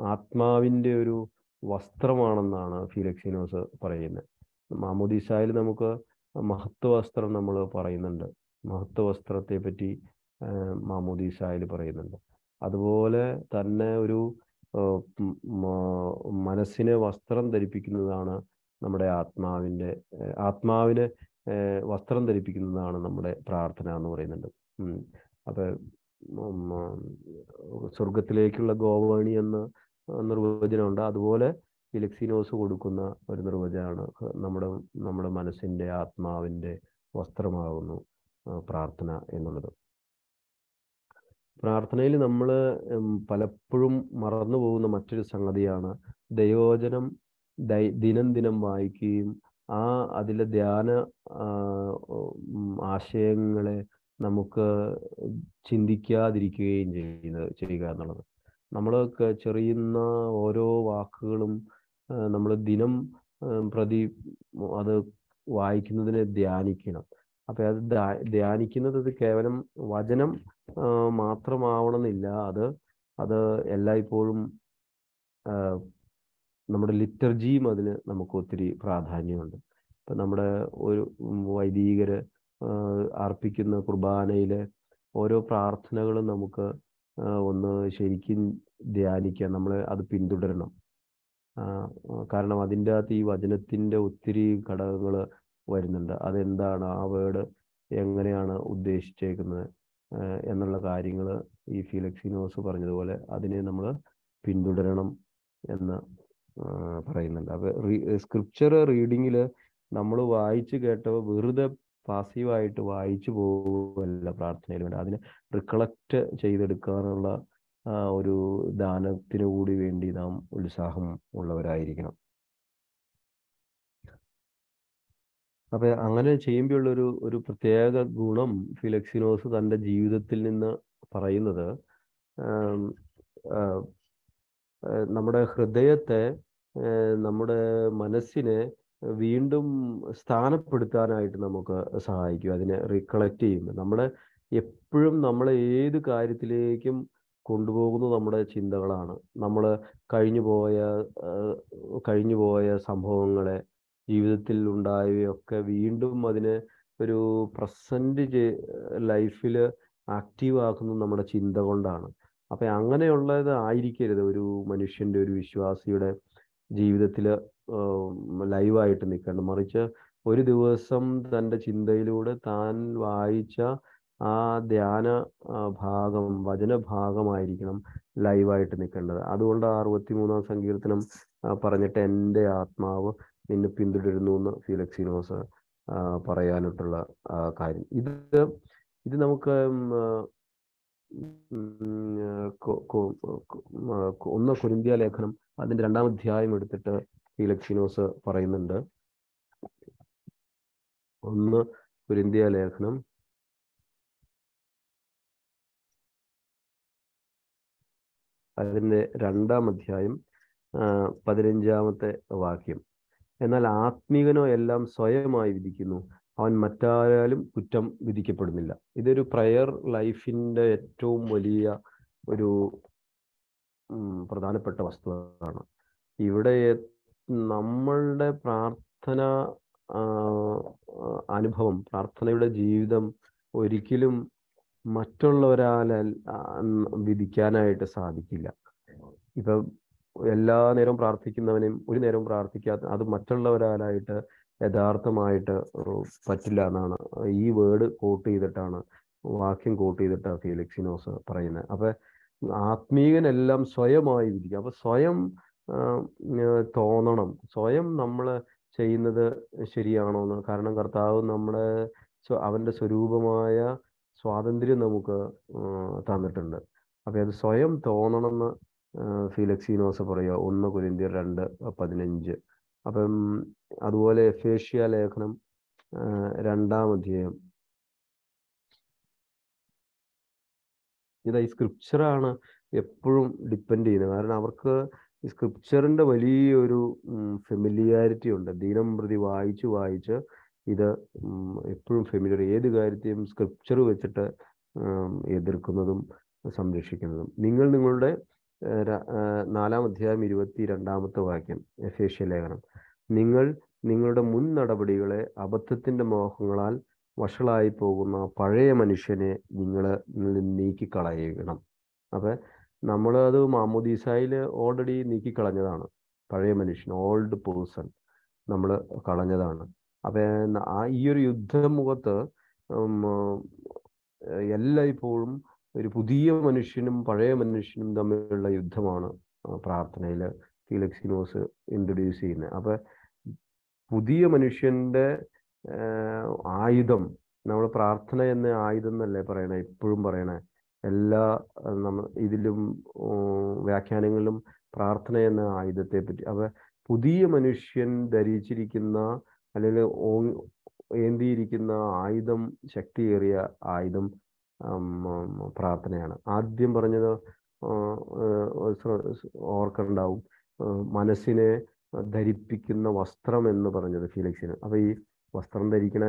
ആത്മാവിന്റെ ഒരു വസ്ത്രമാണെന്നാണ് ഫിലക്സിനോസ് പറയുന്നത്. മാമോദീസായിൽ നമുക്ക് മഹത്വവസ്ത്രം നമ്മൾ പറയുന്നുണ്ട്. മഹത്വവസ്ത്രത്തെ പറ്റി ഏഹ് പറയുന്നുണ്ട്. അതുപോലെ തന്നെ ഒരു മനസ്സിനെ വസ്ത്രം ധരിപ്പിക്കുന്നതാണ് നമ്മുടെ ആത്മാവിന്റെ ആത്മാവിനെ വസ്ത്രം ധരിപ്പിക്കുന്നതാണ് നമ്മുടെ പ്രാർത്ഥന എന്ന് പറയുന്നുണ്ട്. ഉം. സ്വർഗത്തിലേക്കുള്ള ഗോവാണി എന്ന നിർവചനമുണ്ട്. അതുപോലെ ഇലക്സിനോസ് കൊടുക്കുന്ന ഒരു നിർവചനമാണ്. നമ്മുടെ നമ്മുടെ മനസ്സിന്റെ ആത്മാവിന്റെ വസ്ത്രമാകുന്നു പ്രാർത്ഥന എന്നുള്ളത്. പ്രാർത്ഥനയിൽ നമ്മൾ പലപ്പോഴും മറന്നു പോകുന്ന മറ്റൊരു സംഗതിയാണ് ദൈവോചനം ദിനം ദിനം വായിക്കുകയും ആ അതിലെ ധ്യാന ആശയങ്ങളെ നമുക്ക് ചിന്തിക്കാതിരിക്കുകയും ചെയ്യുന്നത് ചെയ്യുക എന്നുള്ളത്. നമ്മൾ ചെറിയുന്ന ഓരോ വാക്കുകളും നമ്മൾ ദിനം പ്രതി അത് വായിക്കുന്നതിനെ ധ്യാനിക്കണം. അപ്പൊ അത് ധ്യാനിക്കുന്നത് അത് കേവലം വചനം മാത്രമാവണമെന്നില്ല. അത് അത് എല്ലായ്പ്പോഴും നമ്മുടെ ലിറ്റർജിയും അതിന് നമുക്ക് ഒത്തിരി പ്രാധാന്യമുണ്ട്. ഇപ്പൊ നമ്മുടെ ഒരു വൈദികര് അർപ്പിക്കുന്ന കുർബാനയിലെ ഓരോ പ്രാർത്ഥനകളും നമുക്ക് ഒന്ന് ശരിക്കും ധ്യാനിക്കാം. നമ്മൾ അത് പിന്തുടരണം. കാരണം അതിന്റെ അകത്ത് ഈ വചനത്തിന്റെ ഒത്തിരി ഘടകങ്ങൾ വരുന്നുണ്ട്. അതെന്താണ്? ആ വേർഡ് എങ്ങനെയാണ് ഉദ്ദേശിച്ചേക്കുന്നത്? എന്നുള്ള കാര്യങ്ങൾ ഈ ഫിലക്സിനോസ് പറഞ്ഞതുപോലെ അതിനെ നമ്മൾ പിന്തുടരണം എന്ന് പറയുന്നുണ്ട്. അപ്പോൾ സ്ക്രിപ്ചർ റീഡിങ്ങിൽ നമ്മൾ വായിച്ചു കേട്ടവ വെറുതെ പാസീവായിട്ട് വായിച്ചു പോവുകയല്ല പ്രാർത്ഥനയിൽ വേണ്ട അതിനെ റിക്കളക്ട് ചെയ്തെടുക്കാനുള്ള ഒരു ദാനത്തിനു കൂടി വേണ്ടി നാം ഉത്സാഹം ഉള്ളവരായിരിക്കണം. അപ്പൊ അങ്ങനെ ചെയ്യുമ്പോഴുള്ള ഒരു പ്രത്യേക ഗുണം ഫിലക്സിനോസ് തന്റെ ജീവിതത്തിൽ നിന്ന് പറയുന്നത് നമ്മുടെ ഹൃദയത്തെ നമ്മുടെ മനസ്സിനെ വീണ്ടും സ്ഥാനപ്പെടുത്താനായിട്ട് നമുക്ക് സഹായിക്കും അതിനെ റീകളക്ട് ചെയ്യുമ്പോൾ നമ്മുടെ എപ്പോഴും നമ്മൾ ഏത് കാര്യത്തിലേക്കും കൊണ്ടുപോകുന്നത് നമ്മുടെ ചിന്തകളാണ്. നമ്മൾ കഴിഞ്ഞു പോയ കഴിഞ്ഞു പോയ സംഭവങ്ങളെ ജീവിതത്തിൽ ഉണ്ടായവയൊക്കെ വീണ്ടും അതിനെ ഒരു പ്രസന്റ് ലൈഫിൽ ആക്റ്റീവ് ആക്കുന്നത് നമ്മുടെ ചിന്ത കൊണ്ടാണ്. അപ്പം അങ്ങനെയുള്ളത് ആയിരിക്കരുത് ഒരു മനുഷ്യന്റെ ഒരു വിശ്വാസിയുടെ ജീവിതത്തിൽ ലൈവായിട്ട് നിൽക്കേണ്ട. മറിച്ച് ഒരു ദിവസം തന്റെ ചിന്തയിലൂടെ താൻ വായിച്ച ആ ധ്യാന ഭാഗം വചന ഭാഗമായിരിക്കണം ലൈവായിട്ട് നിൽക്കേണ്ടത്. അതുകൊണ്ട് ആ അറുപത്തിമൂന്നാം സങ്കീർത്തനം പറഞ്ഞിട്ട് എന്റെ ആത്മാവ് നിന്നെ പിന്തുടരുന്നു എന്ന് ഫിലക്സിനോസ് പറയാനായിട്ടുള്ള കാര്യം. ഇത് ഇത് നമുക്ക് ഒന്ന് കുരിന്തിയ ലേഖനം അതിന്റെ രണ്ടാം അധ്യായം എടുത്തിട്ട് ഫിലക്സിനോസ് പറയുന്നുണ്ട്. ഒന്ന് കുരിന്തിയ ലേഖനം. അതിന്റെ രണ്ടാം അധ്യായം പതിനഞ്ചാമത്തെ വാക്യം. എന്നാൽ ആത്മീകനോ എല്ലാം സ്വയമായി വിധിക്കുന്നു. അവൻ മറ്റാരാലും കുറ്റം വിധിക്കപ്പെടുന്നില്ല. ഇതൊരു പ്രയർ ലൈഫിന്റെ ഏറ്റവും വലിയ ഒരു പ്രധാനപ്പെട്ട വസ്തുവാണ്. ഇവിടെ നമ്മളുടെ പ്രാർത്ഥന അനുഭവം പ്രാർത്ഥനയുടെ ജീവിതം ഒരിക്കലും മറ്റുള്ളവരാൽ വിധിക്കാനായിട്ട് സാധിക്കില്ല. ഇപ്പൊ എല്ലാ നേരവും പ്രാർത്ഥിക്കുന്നവനെയും ഒരു നേരവും പ്രാർത്ഥിക്കാത്ത അത് മറ്റുള്ളവരാലായിട്ട് യഥാർത്ഥമായിട്ട് പറ്റില്ല എന്നാണ്. ഈ വേർഡ് കോട്ട് ചെയ്തിട്ടാണ് വാക്യം കോട്ട് ചെയ്തിട്ട് ഫീലിക്സിനോസ് പറയുന്നത്. അപ്പൊ ആത്മീയനെല്ലാം സ്വയമായി വിധിക്കുക അപ്പൊ സ്വയം തോന്നണം. സ്വയം നമ്മൾ ചെയ്യുന്നത് ശരിയാണോ എന്ന് കാരണം കർത്താവ് നമ്മുടെ അവന്റെ സ്വരൂപമായ സ്വാതന്ത്ര്യം നമുക്ക് തന്നിട്ടുണ്ട്. അപ്പൊ അത് സ്വയം തോന്നണമെന്ന് ഫിലക്സീനോസ് പറയുക. ഒന്ന് കുരിന്തിയർ രണ്ട് പതിനഞ്ച്. അപ്പം അതുപോലെ എഫേഷ്യ ലേഖനം രണ്ടാം അധ്യായം ഇത് ഈ സ്ക്രിപ്ചറാണ് എപ്പോഴും ഡിപ്പെൻഡ് ചെയ്യുന്നത്. കാരണം അവർക്ക് ഈ സ്ക്രിപ്ചറിന്റെ വലിയൊരു ഫെമിലിയാരിറ്റി ഉണ്ട്. ദിനം പ്രതി വായിച്ച് വായിച്ച് ഇത് എപ്പോഴും ഫെമിലിയർ ഏത് കാര്യത്തെയും സ്ക്രിപ്ചർ വെച്ചിട്ട് എതിർക്കുന്നതും സംരക്ഷിക്കുന്നതും. നിങ്ങൾ നിങ്ങളുടെ നാലാം അധ്യായം ഇരുപത്തി രണ്ടാമത്തെ വാക്യം എഫേഷ്യ ലേഖനം. നിങ്ങൾ നിങ്ങളുടെ മുൻ നടപടികളെ അബദ്ധത്തിന്റെ മോഹങ്ങളാൽ വഷളായി പോകുന്ന പഴയ മനുഷ്യനെ നിങ്ങൾ നീക്കിക്കളയണം. അപ്പം നമ്മൾ അത് മാമോദീസായിൽ ഓൾറെഡി നീക്കിക്കളഞ്ഞതാണ്. പഴയ മനുഷ്യൻ ഓൾഡ് പേഴ്സൺ നമ്മൾ കളഞ്ഞതാണ്. അപ്പോൾ ആ ഈ ഒരു യുദ്ധമുഖത്ത് എല്ലായ്പ്പോഴും ഒരു പുതിയ മനുഷ്യനും പഴയ മനുഷ്യനും തമ്മിലുള്ള യുദ്ധമാണ് പ്രാർത്ഥനയിൽ ഫീലക്സിനോസ് ഇൻട്രൊഡ്യൂസ് ചെയ്യുന്നത് അപ്പൊ പുതിയ മനുഷ്യന്റെ ആയുധം നമ്മൾ പ്രാർത്ഥന എന്ന ആയുധം എന്നല്ലേ പറയണേ എപ്പോഴും പറയണേ. എല്ലാ നമ്മ ഇതിലും വ്യാഖ്യാനങ്ങളിലും പ്രാർത്ഥന എന്ന ആയുധത്തെ പറ്റി അപ്പൊ പുതിയ മനുഷ്യൻ ധരിച്ചിരിക്കുന്ന അല്ലെങ്കിൽ ഏന്തിയിരിക്കുന്ന ആയുധം ശക്തിയേറിയ ആയുധം പ്രാർത്ഥനയാണ്. ആദ്യം പറഞ്ഞത് ഓർക്കുണ്ടാവും. മനസ്സിനെ ധരിപ്പിക്കുന്ന വസ്ത്രം എന്ന് പറഞ്ഞത് ഫീലിക്സിന്. അപ്പൊ ഈ വസ്ത്രം ധരിക്കണ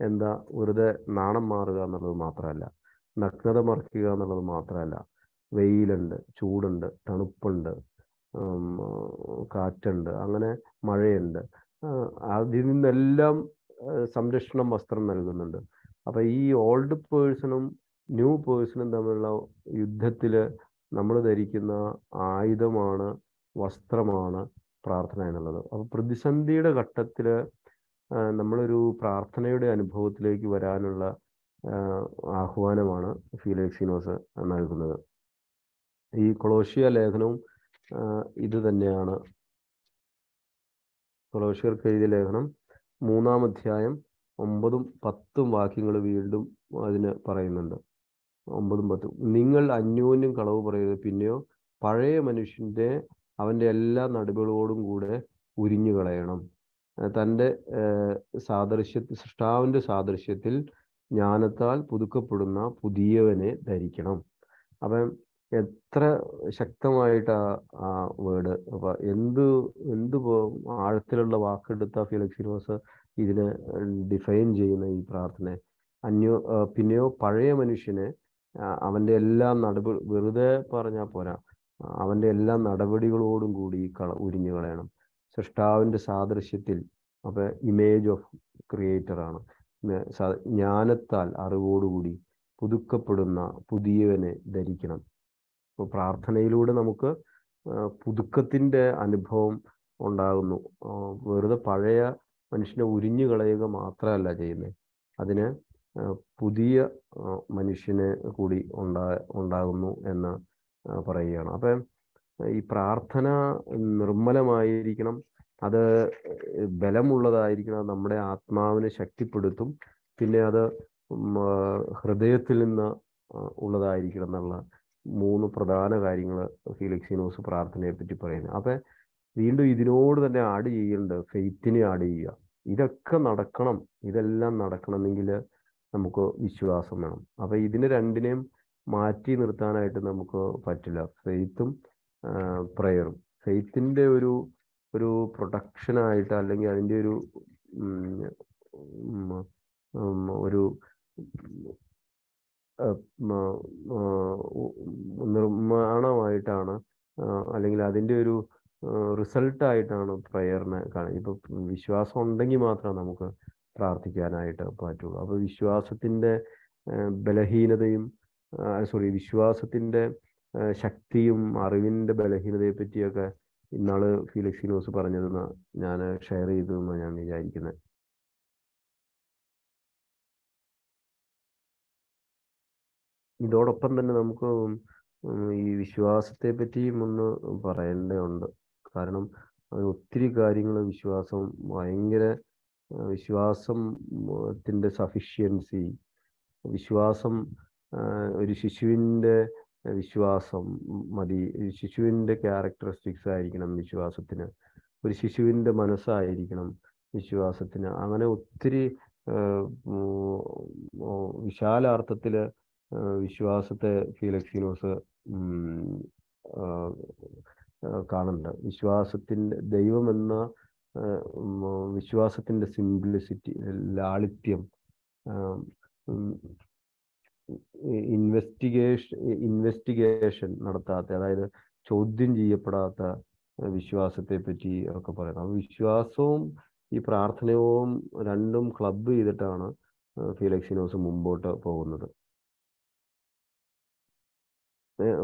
എന്താ വെറുതെ നാണം മാറുക എന്നുള്ളത് മാത്രമല്ല നഗ്നത മറക്കുക എന്നുള്ളത് മാത്രമല്ല വെയിലുണ്ട് ചൂടുണ്ട് തണുപ്പുണ്ട് കാറ്റുണ്ട് അങ്ങനെ മഴയുണ്ട്. അതിൽ നിന്നെല്ലാം സംരക്ഷണം വസ്ത്രം നൽകുന്നുണ്ട്. അപ്പൊ ഈ ഓൾഡ് പേഴ്സണും ന്യൂ പേഴ്സണും തമ്മിലുള്ള യുദ്ധത്തിൽ നമ്മൾ ധരിക്കുന്ന ആയുധമാണ് വസ്ത്രമാണ് പ്രാർത്ഥന എന്നുള്ളത്. അപ്പോൾ പ്രതിസന്ധിയുടെ ഘട്ടത്തിൽ നമ്മളൊരു പ്രാർത്ഥനയുടെ അനുഭവത്തിലേക്ക് വരാനുള്ള ആഹ്വാനമാണ് ഫീലിക്സിനോസ് നൽകുന്നത്. ഈ കൊളോഷ്യ ലേഖനവും ഇത് തന്നെയാണ്. കൊളോഷ്യർക്ക് എഴുതിയ ലേഖനം മൂന്നാം അധ്യായം ഒമ്പതും പത്തും വാക്യങ്ങൾ വീണ്ടും അതിന് പറയുന്നുണ്ട്. ഒമ്പതും പത്തും. നിങ്ങൾ അന്യോന്യം കളവ് പറയരുത്. പിന്നെയോ പഴയ മനുഷ്യന്റെ അവന്റെ എല്ലാ നടുവുകളോടും കൂടെ ഉരിഞ്ഞു കളയണം. തന്റെ സാദൃശ്യ സൃഷ്ടാവിന്റെ സാദൃശ്യത്തിൽ ജ്ഞാനത്താൽ പുതുക്കപ്പെടുന്ന പുതിയവനെ ധരിക്കണം. അപ്പം എത്ര ശക്തമായിട്ട് ആ വേർഡ് അപ്പൊ എന്ത് എന്ത് ആഴത്തിലുള്ള വാക്കെടുത്ത ഫിലക്സിനോസ് ഇതിനെ ഡിഫൈൻ ചെയ്യുന്ന ഈ പ്രാർത്ഥന. അന്യോ പിന്നെയോ പഴയ മനുഷ്യനെ അവന്റെ എല്ലാ നടപടി വെറുതെ പറഞ്ഞാൽ പോരാ. അവന്റെ എല്ലാ നടപടികളോടും കൂടി കള ഉരിഞ്ഞു കളയണം. സൃഷ്ടാവിന്റെ സാദൃശ്യത്തിൽ അപ്പൊ ഇമേജ് ഓഫ് ക്രിയേറ്റർ ആണ്. ജ്ഞാനത്താൽ അറിവോടുകൂടി പുതുക്കപ്പെടുന്ന പുതിയവനെ ധരിക്കണം. അപ്പോൾ പ്രാർത്ഥനയിലൂടെ നമുക്ക് പുതുക്കത്തിന്റെ അനുഭവം ഉണ്ടാകുന്നു. വെറുതെ പഴയ മനുഷ്യനെ ഉരിഞ്ഞു കളയുക മാത്രമല്ല ചെയ്യുന്നത് അതിന് പുതിയ മനുഷ്യന് കൂടി ഉണ്ടാ ഉണ്ടാകുന്നു എന്ന് പറയുകയാണ്. അപ്പം ഈ പ്രാർത്ഥന നിർമ്മലമായിരിക്കണം. അത് ബലമുള്ളതായിരിക്കണം. അത് നമ്മുടെ ആത്മാവിനെ ശക്തിപ്പെടുത്തും. പിന്നെ അത് ഹൃദയത്തിൽ നിന്ന് ഉള്ളതായിരിക്കണം എന്നുള്ള മൂന്ന് പ്രധാന കാര്യങ്ങൾ ഫീലിക്സിനോസ് പ്രാർത്ഥനയെ പറ്റി പറയുന്നത്. അപ്പം വീണ്ടും ഇതിനോട് തന്നെ ആഡ് ചെയ്യുന്നുണ്ട് ഫെയ്ത്തിനെ ആഡ് ചെയ്യുക. ഇതൊക്കെ നടക്കണം. ഇതെല്ലാം നടക്കണമെങ്കിൽ നമുക്ക് വിശ്വാസം വേണം. അപ്പം ഇതിനെ രണ്ടിനെയും മാറ്റി നിർത്താനായിട്ട് നമുക്ക് പറ്റില്ല. ഫെയ്ത്തും പ്രയറും ഫെയ്ത്തിന്റെ ഒരു ഒരു പ്രൊട്ടക്ഷനായിട്ട് അല്ലെങ്കിൽ അതിന്റെ ഒരു ഒരു നിർമ്മാണമായിട്ടാണ് അല്ലെങ്കിൽ അതിന്റെ ഒരു റിസൾട്ടായിട്ടാണ് പ്രയറിനെ കാണുന്നത്. ഇപ്പൊ വിശ്വാസം ഉണ്ടെങ്കിൽ മാത്രമേ നമുക്ക് പ്രാർത്ഥിക്കാനായിട്ട് പറ്റുള്ളൂ. അപ്പോൾ വിശ്വാസത്തിന്റെ ബലഹീനതയും സോറി വിശ്വാസത്തിന്റെ ശക്തിയും അറിവിന്റെ ബലഹീനതയെ പറ്റിയൊക്കെ ഇന്നാൾ ഫീലിക്സിനോസ് പറഞ്ഞതെന്ന് ഞാൻ ഷെയർ ചെയ്തു എന്ന് ഞാൻ വിചാരിക്കുന്നത് ഇതോടൊപ്പം തന്നെ നമുക്ക് ഈ വിശ്വാസത്തെ പറ്റിയും ഒന്ന് പറയേണ്ടതുണ്ട്. കാരണം ഒത്തിരി കാര്യങ്ങൾ വിശ്വാസം ഭയങ്കര ആ, വിശ്വാസം സഫിഷ്യൻസി വിശ്വാസം ഒരു ശിശുവിന്റെ വിശ്വാസം മതി. ശിശുവിന്റെ ക്യാരക്ടറിസ്റ്റിക്സ് ആയിരിക്കണം വിശ്വാസത്തിന്. ഒരു ശിശുവിന്റെ മനസ്സായിരിക്കണം വിശ്വാസത്തിന്. അങ്ങനെ ഒത്തിരി വിശാലാർത്ഥത്തിൽ വിശ്വാസത്തെ ഫീലക്സിനോസ് കാണുന്നുണ്ട്. വിശ്വാസത്തിന്റെ ദൈവമെന്ന വിശ്വാസത്തിന്റെ സിംപ്ലിസിറ്റി ലാളിത്യം ഇൻവെസ്റ്റിഗേഷൻ ഇൻവെസ്റ്റിഗേഷൻ നടത്താത്ത അതായത് ചോദ്യം ചെയ്യപ്പെടാത്ത വിശ്വാസത്തെ പറ്റി ഒക്കെ പറയുന്നത് അപ്പോൾ വിശ്വാസവും ഈ പ്രാർത്ഥനയും രണ്ടും ക്ലബ് ചെയ്തിട്ടാണ് ഫിലക്സിനോസ് മുമ്പോട്ട് പോകുന്നത്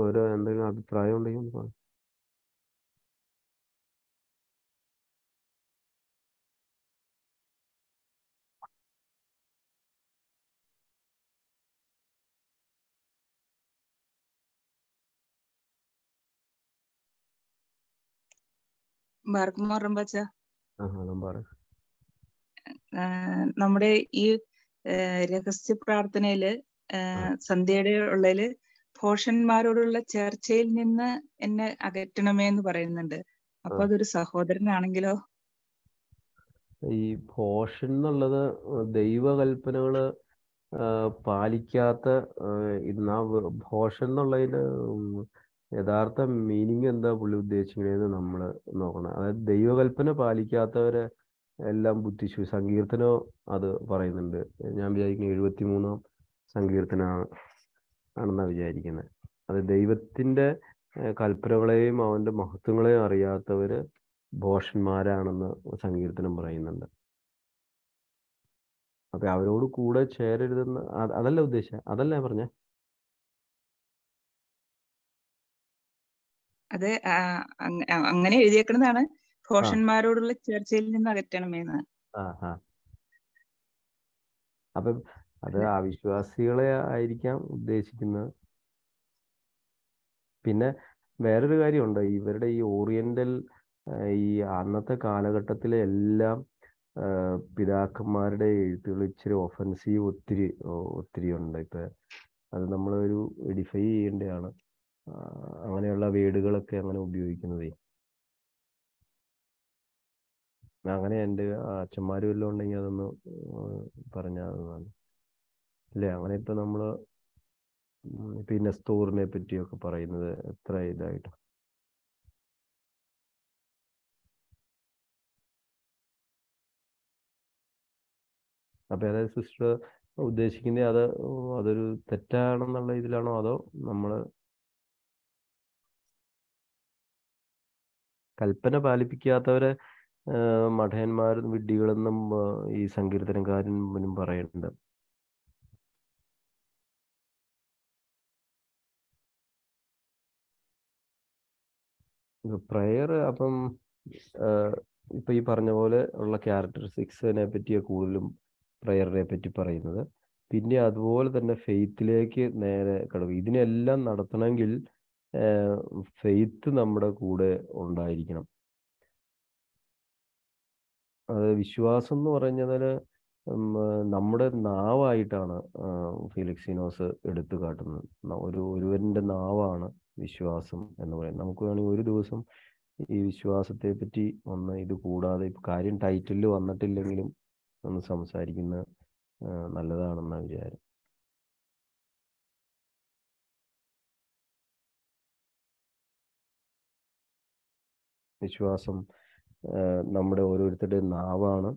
ഒരു എന്തെങ്കിലും അഭിപ്രായം ഉണ്ടെങ്കിൽ ഒന്ന് പറ. ബാർക്കുമാർ റമ്പാച്ച ആ അതും നമ്മുടെ ഈ രഹസ്യ പ്രാർത്ഥനയിൽ സന്ധ്യയുടെ ഉള്ളിൽ ഭോഷന്മാരോടുള്ള ചർച്ചയിൽ നിന്ന് എന്നെ അകറ്റണമേ എന്ന് പറയുന്നുണ്ട്. അപ്പൊ അതൊരു സഹോദരനാണെങ്കിലോ? ഈ ഭോഷൻ എന്നുള്ളത് ദൈവകൽപ്പനകൾ പാലിക്കാത്ത ഇന്ന് ആ ഭോഷൻ എന്നുള്ളതിന്റെ ഉം, യഥാർത്ഥ മീനിങ് എന്താ പുള്ളി ഉദ്ദേശിക്കണേന്ന് നമ്മൾ നോക്കണം. അതായത് ദൈവകൽപ്പന പാലിക്കാത്തവരെ എല്ലാം ബുദ്ധിശു സങ്കീർത്തനോ അത് പറയുന്നുണ്ട്. ഞാൻ വിചാരിക്കുന്നത് എഴുപത്തി മൂന്നാം സങ്കീർത്തനാണ് ആണെന്നാണ് വിചാരിക്കുന്നത് അത് ദൈവത്തിന്റെ കൽപ്പനകളെയും അവന്റെ മഹത്വങ്ങളെയും അറിയാത്തവര് ഭോഷന്മാരാണെന്ന് സങ്കീർത്തനം പറയുന്നുണ്ട്. അപ്പൊ അവരോട് കൂടെ ചേരരുതെന്ന് അതല്ല ഉദ്ദേശം അതല്ല പറഞ്ഞ. അത് അങ്ങനെ എഴുതിയേക്കുന്നതാണ് ഭോഷന്മാരോടുള്ള ചർച്ചയിൽ നിന്ന് അകറ്റണമേന്ന് അപ്പം അത് അവിശ്വാസികളെ ആയിരിക്കാം ഉദ്ദേശിക്കുന്നത്. പിന്നെ വേറൊരു കാര്യമുണ്ട്. ഇവരുടെ ഈ ഓറിയന്റൽ ഈ അന്നത്തെ കാലഘട്ടത്തിലെ എല്ലാം പിതാക്കന്മാരുടെ എഴുത്തുകൾ ഇച്ചിരി ഒഫൻസീവ് ഒത്തിരി ഒത്തിരി ഉണ്ട് ഇപ്പൊ അത് നമ്മൾ ഒരു എഡിഫൈ ചെയ്യേണ്ടതാണ്. അങ്ങനെയുള്ള വീടുകളൊക്കെ അങ്ങനെ ഉപയോഗിക്കുന്നതേ. അങ്ങനെ എന്റെ അച്ഛന്മാരും എല്ലാം ഉണ്ടെങ്കിൽ അതൊന്ന് പറഞ്ഞാൽ അല്ലേ? അങ്ങനെ ഇപ്പൊ നമ്മൾ പിന്നെ നെസ്തോറിനെ പറ്റിയൊക്കെ പറയുന്നത് എത്ര ഇതായിട്ട്. അപ്പൊ അതായത് സിസ്റ്റർ ഉദ്ദേശിക്കുന്നത് അത് അതൊരു തെറ്റാണെന്നുള്ള ഇതിലാണോ അതോ നമ്മൾ കൽപ്പന പാലിപ്പിക്കാത്തവരെ മഠയന്മാരും വിഡ്ഢികളെന്നും ഈ സങ്കീർത്തനക്കാരൻ മുന്നും പറയുന്നുണ്ട്. പ്രയർ അപ്പം ഇപ്പൊ ഈ പറഞ്ഞ പോലെ ഉള്ള ക്യാരക്ടറിസ്റ്റിക്സിനെ പറ്റിയ കൂടുതലും പ്രയറിനെ പറ്റി പറയുന്നത്. പിന്നെ അതുപോലെ തന്നെ ഫെയ്ത്തിലേക്ക് നേരെ കടക്കും. ഇതിനെല്ലാം നടത്തണമെങ്കിൽ ഫെയ്ത്ത് നമ്മുടെ കൂടെ ഉണ്ടായിരിക്കണം. അത് വിശ്വാസം എന്ന് പറഞ്ഞാൽ നമ്മുടെ നാവായിട്ടാണ് ഫിലിക്സിനോസ് എടുത്തു കാട്ടുന്നത്. ഒരു ഒരുവന്റെ നാവാണ് വിശ്വാസം എന്ന് പറയുന്നത്. നമുക്ക് വേണമെങ്കിൽ ഒരു ദിവസം ഈ വിശ്വാസത്തെ പറ്റി ഒന്ന് ഇത് കൂടാതെ കാര്യം ടൈറ്റിൽ വന്നിട്ടില്ലെങ്കിലും ഒന്ന് സംസാരിക്കുന്ന നല്ലതാണെന്ന വിചാരം. വിശ്വാസം നമ്മുടെ ഓരോരുത്തരുടെയും നാവാണ്.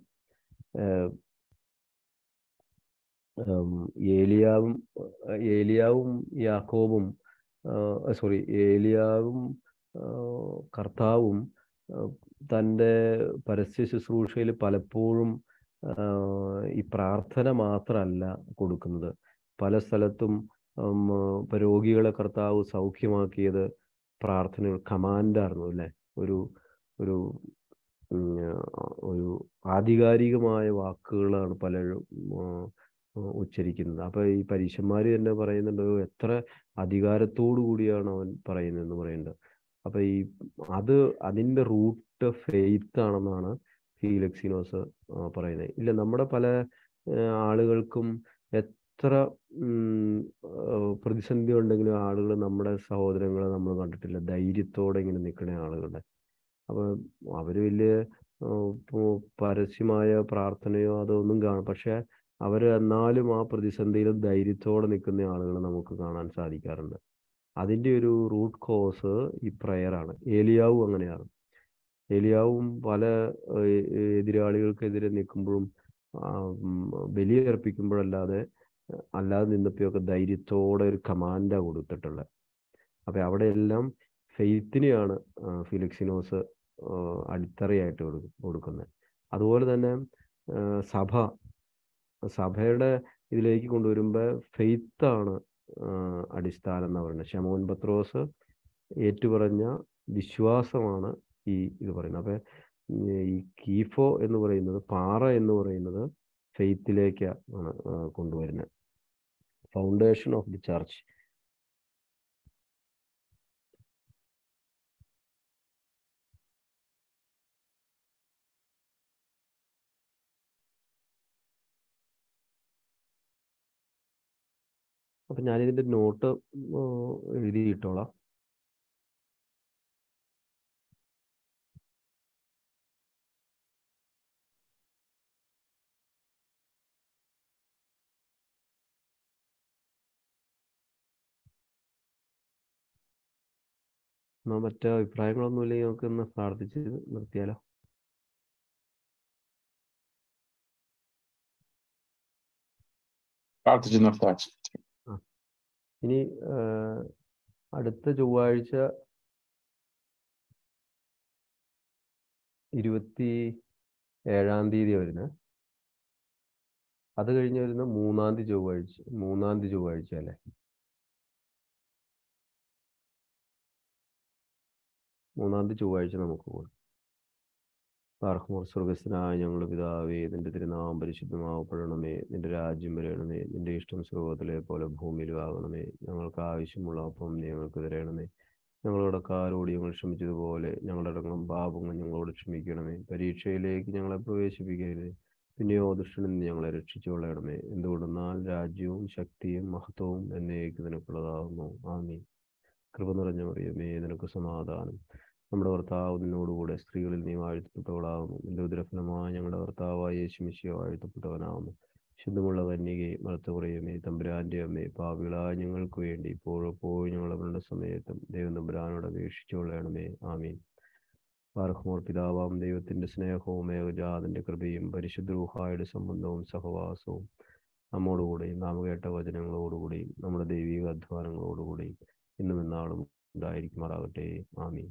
ഏലിയാവും ഏലിയാവും യാക്കോബും സോറി ഏലിയാവും കർത്താവും തന്റെ പരസ്യ ശുശ്രൂഷയിൽ പലപ്പോഴും ഈ പ്രാർത്ഥന മാത്രമല്ല കൊടുക്കുന്നത്. പല സ്ഥലത്തും രോഗികളെ കർത്താവ് സൗഖ്യമാക്കിയത് പ്രാർത്ഥന കമാൻഡായിരുന്നു അല്ലേ? ഒരു ഒരു ഒരു ആധികാരികമായ വാക്കുകളാണ് പലരും ഉച്ചരിക്കുന്നത്. അപ്പൊ ഈ പരീക്ഷന്മാർ തന്നെ പറയുന്നുണ്ട് എത്ര അധികാരത്തോടു കൂടിയാണ് അവൻ പറയുന്നതെന്ന് പറയുന്നത് അപ്പൊ ഈ അത് അതിന്റെ റൂട്ട് ഫെയ്ത്ത് ആണെന്നാണ് ഫീലക്സിനോസ് പറയുന്നത്. ഇല്ല നമ്മുടെ പല ആളുകൾക്കും എത്ര പ്രതിസന്ധി ഉണ്ടെങ്കിലും ആളുകൾ നമ്മുടെ സഹോദരങ്ങളെ നമ്മൾ കണ്ടിട്ടില്ല. ധൈര്യത്തോടെ ഇങ്ങനെ നിൽക്കുന്ന ആളുകളുടെ അപ്പൊ അവർ വലിയ പരസ്യമായ പ്രാർത്ഥനയോ അതൊന്നും കാണും പക്ഷെ അവർ എന്നാലും ആ പ്രതിസന്ധിയിൽ ധൈര്യത്തോടെ നിൽക്കുന്ന ആളുകളെ നമുക്ക് കാണാൻ സാധിക്കാറുണ്ട്. അതിന്റെ ഒരു റൂട്ട് കോസ് ഈ പ്രയറാണ്. ഏലിയാവും അങ്ങനെയാണ്. ഏലിയാവും പല എതിരാളികൾക്കെതിരെ നിൽക്കുമ്പോഴും ബലിയർപ്പിക്കുമ്പോഴല്ലാതെ അല്ലാതെ നിന്നപ്പോഴൊക്കെ ധൈര്യത്തോടെ ഒരു കമാൻഡാ കൊടുത്തിട്ടുള്ളത് അപ്പൊ അവിടെയെല്ലാം ഫെയ്ത്തിനെയാണ് ഫിലിക്സിനോസ് അടിത്തറയായിട്ട് കൊടു- കൊടുക്കുന്നത്. അതുപോലെ തന്നെ സഭ. സഭയുടെ ഇതിലേക്ക് കൊണ്ടുവരുമ്പോൾ ഫെയ്ത്താണ് അടിസ്ഥാനം എന്ന് പറയുന്നത്. ശമോൻ പത്രോസ് ഏറ്റുപറഞ്ഞ വിശ്വാസമാണ് ഈ ഇത് പറയുന്നത്. അപ്പൊ ഈ കീഫോ എന്ന് പറയുന്നത് പാറ എന്ന് പറയുന്നത് ഫെയ്ത്തിലേക്ക് ആണ് കൊണ്ടുവരുന്നത്. ഫൗണ്ടേഷൻ ഓഫ് ദി ചർച്ച് അപ്പൊ ഞാനിതിന്റെ നോട്ട് എഴുതിയിട്ടോളാം. എന്നാ മറ്റു അഭിപ്രായങ്ങളൊന്നും ഇല്ലെങ്കിൽ നമുക്ക് ഇന്ന് പ്രാർത്ഥിച്ച് നിർത്തിയാലോ? പ്രാർത്ഥിച്ച് നിർത്താം. ഇനി അടുത്ത ചൊവ്വാഴ്ച ഇരുപത്തി ഏഴാം തീയതി വരുന്നത് അത് കഴിഞ്ഞ് വരുന്ന മൂന്നാം തീയതി ചൊവ്വാഴ്ച മൂന്നാം തീയതി ചൊവ്വാഴ്ച അല്ലേ? മൂന്നാം തീയതി ചൊവ്വാഴ്ച നമുക്ക് പോകാം പാർക്കുമോർ സ്വർഗസ്ഥനായ ഞങ്ങളുടെ പിതാവേ നിന്റെ തിരുനാമം പരിശുദ്ധമാവപ്പെടണമേ. നിന്റെ രാജ്യം വരണമേ. നിന്റെ ഇഷ്ടം സ്വർഗത്തിലെ പോലെ ഭൂമിയിലും ആകണമേ ഞങ്ങൾക്ക് ആവശ്യമുള്ള അപ്പം ഞങ്ങൾക്ക് തരണമേ. ഞങ്ങളുടെ കാരോട് ഞങ്ങൾ ക്ഷമിച്ചതുപോലെ ഞങ്ങളുടെ അടങ്ങും പാപങ്ങൾ ഞങ്ങളോട് ക്ഷമിക്കണമേ. പരീക്ഷയിലേക്ക് ഞങ്ങളെ പ്രവേശിപ്പിക്കരുത്. പിന്നെയോ ദുഷ്ടനിൽ നിന്ന് ഞങ്ങളെ രക്ഷിച്ചുകൊള്ളണമേ എന്തുകൊണ്ടെന്നാൽ രാജ്യവും ശക്തിയും മഹത്വവും എന്നേക്ക് നിനക്കുള്ളതാകുന്നു. ആമീൻ. കൃപ നിറഞ്ഞ മറിയമേ നിനക്ക് സമാധാനം. നമ്മുടെ കർത്താവ് നിന്നോടുകൂടെ സ്ത്രീകളിൽ നീ വാഴ്ത്തപ്പെട്ടവളാകുന്നു. നിന്റെ ഉദരഫലമായ ഞങ്ങളുടെ കർത്താവായ യേശുമിശിയ വാഴ്ത്തപ്പെട്ടവനാകുന്നു. ശുദ്ധമുള്ള കന്യകെ മലത്ത് കുറയുമേ തമ്പുരാന്റെ അമ്മേ പാവികളായ ഞങ്ങൾക്ക് വേണ്ടി ഇപ്പോഴെപ്പോഴും ഞങ്ങളുടെ സമയത്തും ദൈവം തമ്പുരാനോട് അപേക്ഷിച്ചുകൊള്ളണമേ ആമീൻ. പാർഹമോർ പിതാവാം ദൈവത്തിന്റെ സ്നേഹവും ഏകജാതിന്റെ കൃപയും പരിശുദ്ധ സംബന്ധവും സഹവാസവും നമ്മോടുകൂടെയും നാം കേട്ട വചനങ്ങളോടുകൂടി നമ്മുടെ ദൈവിക അധ്വാനങ്ങളോടുകൂടിയും ഇന്നും എന്നാളും ഉണ്ടായിരിക്കുമാറാകട്ടെ. ആമീൻ.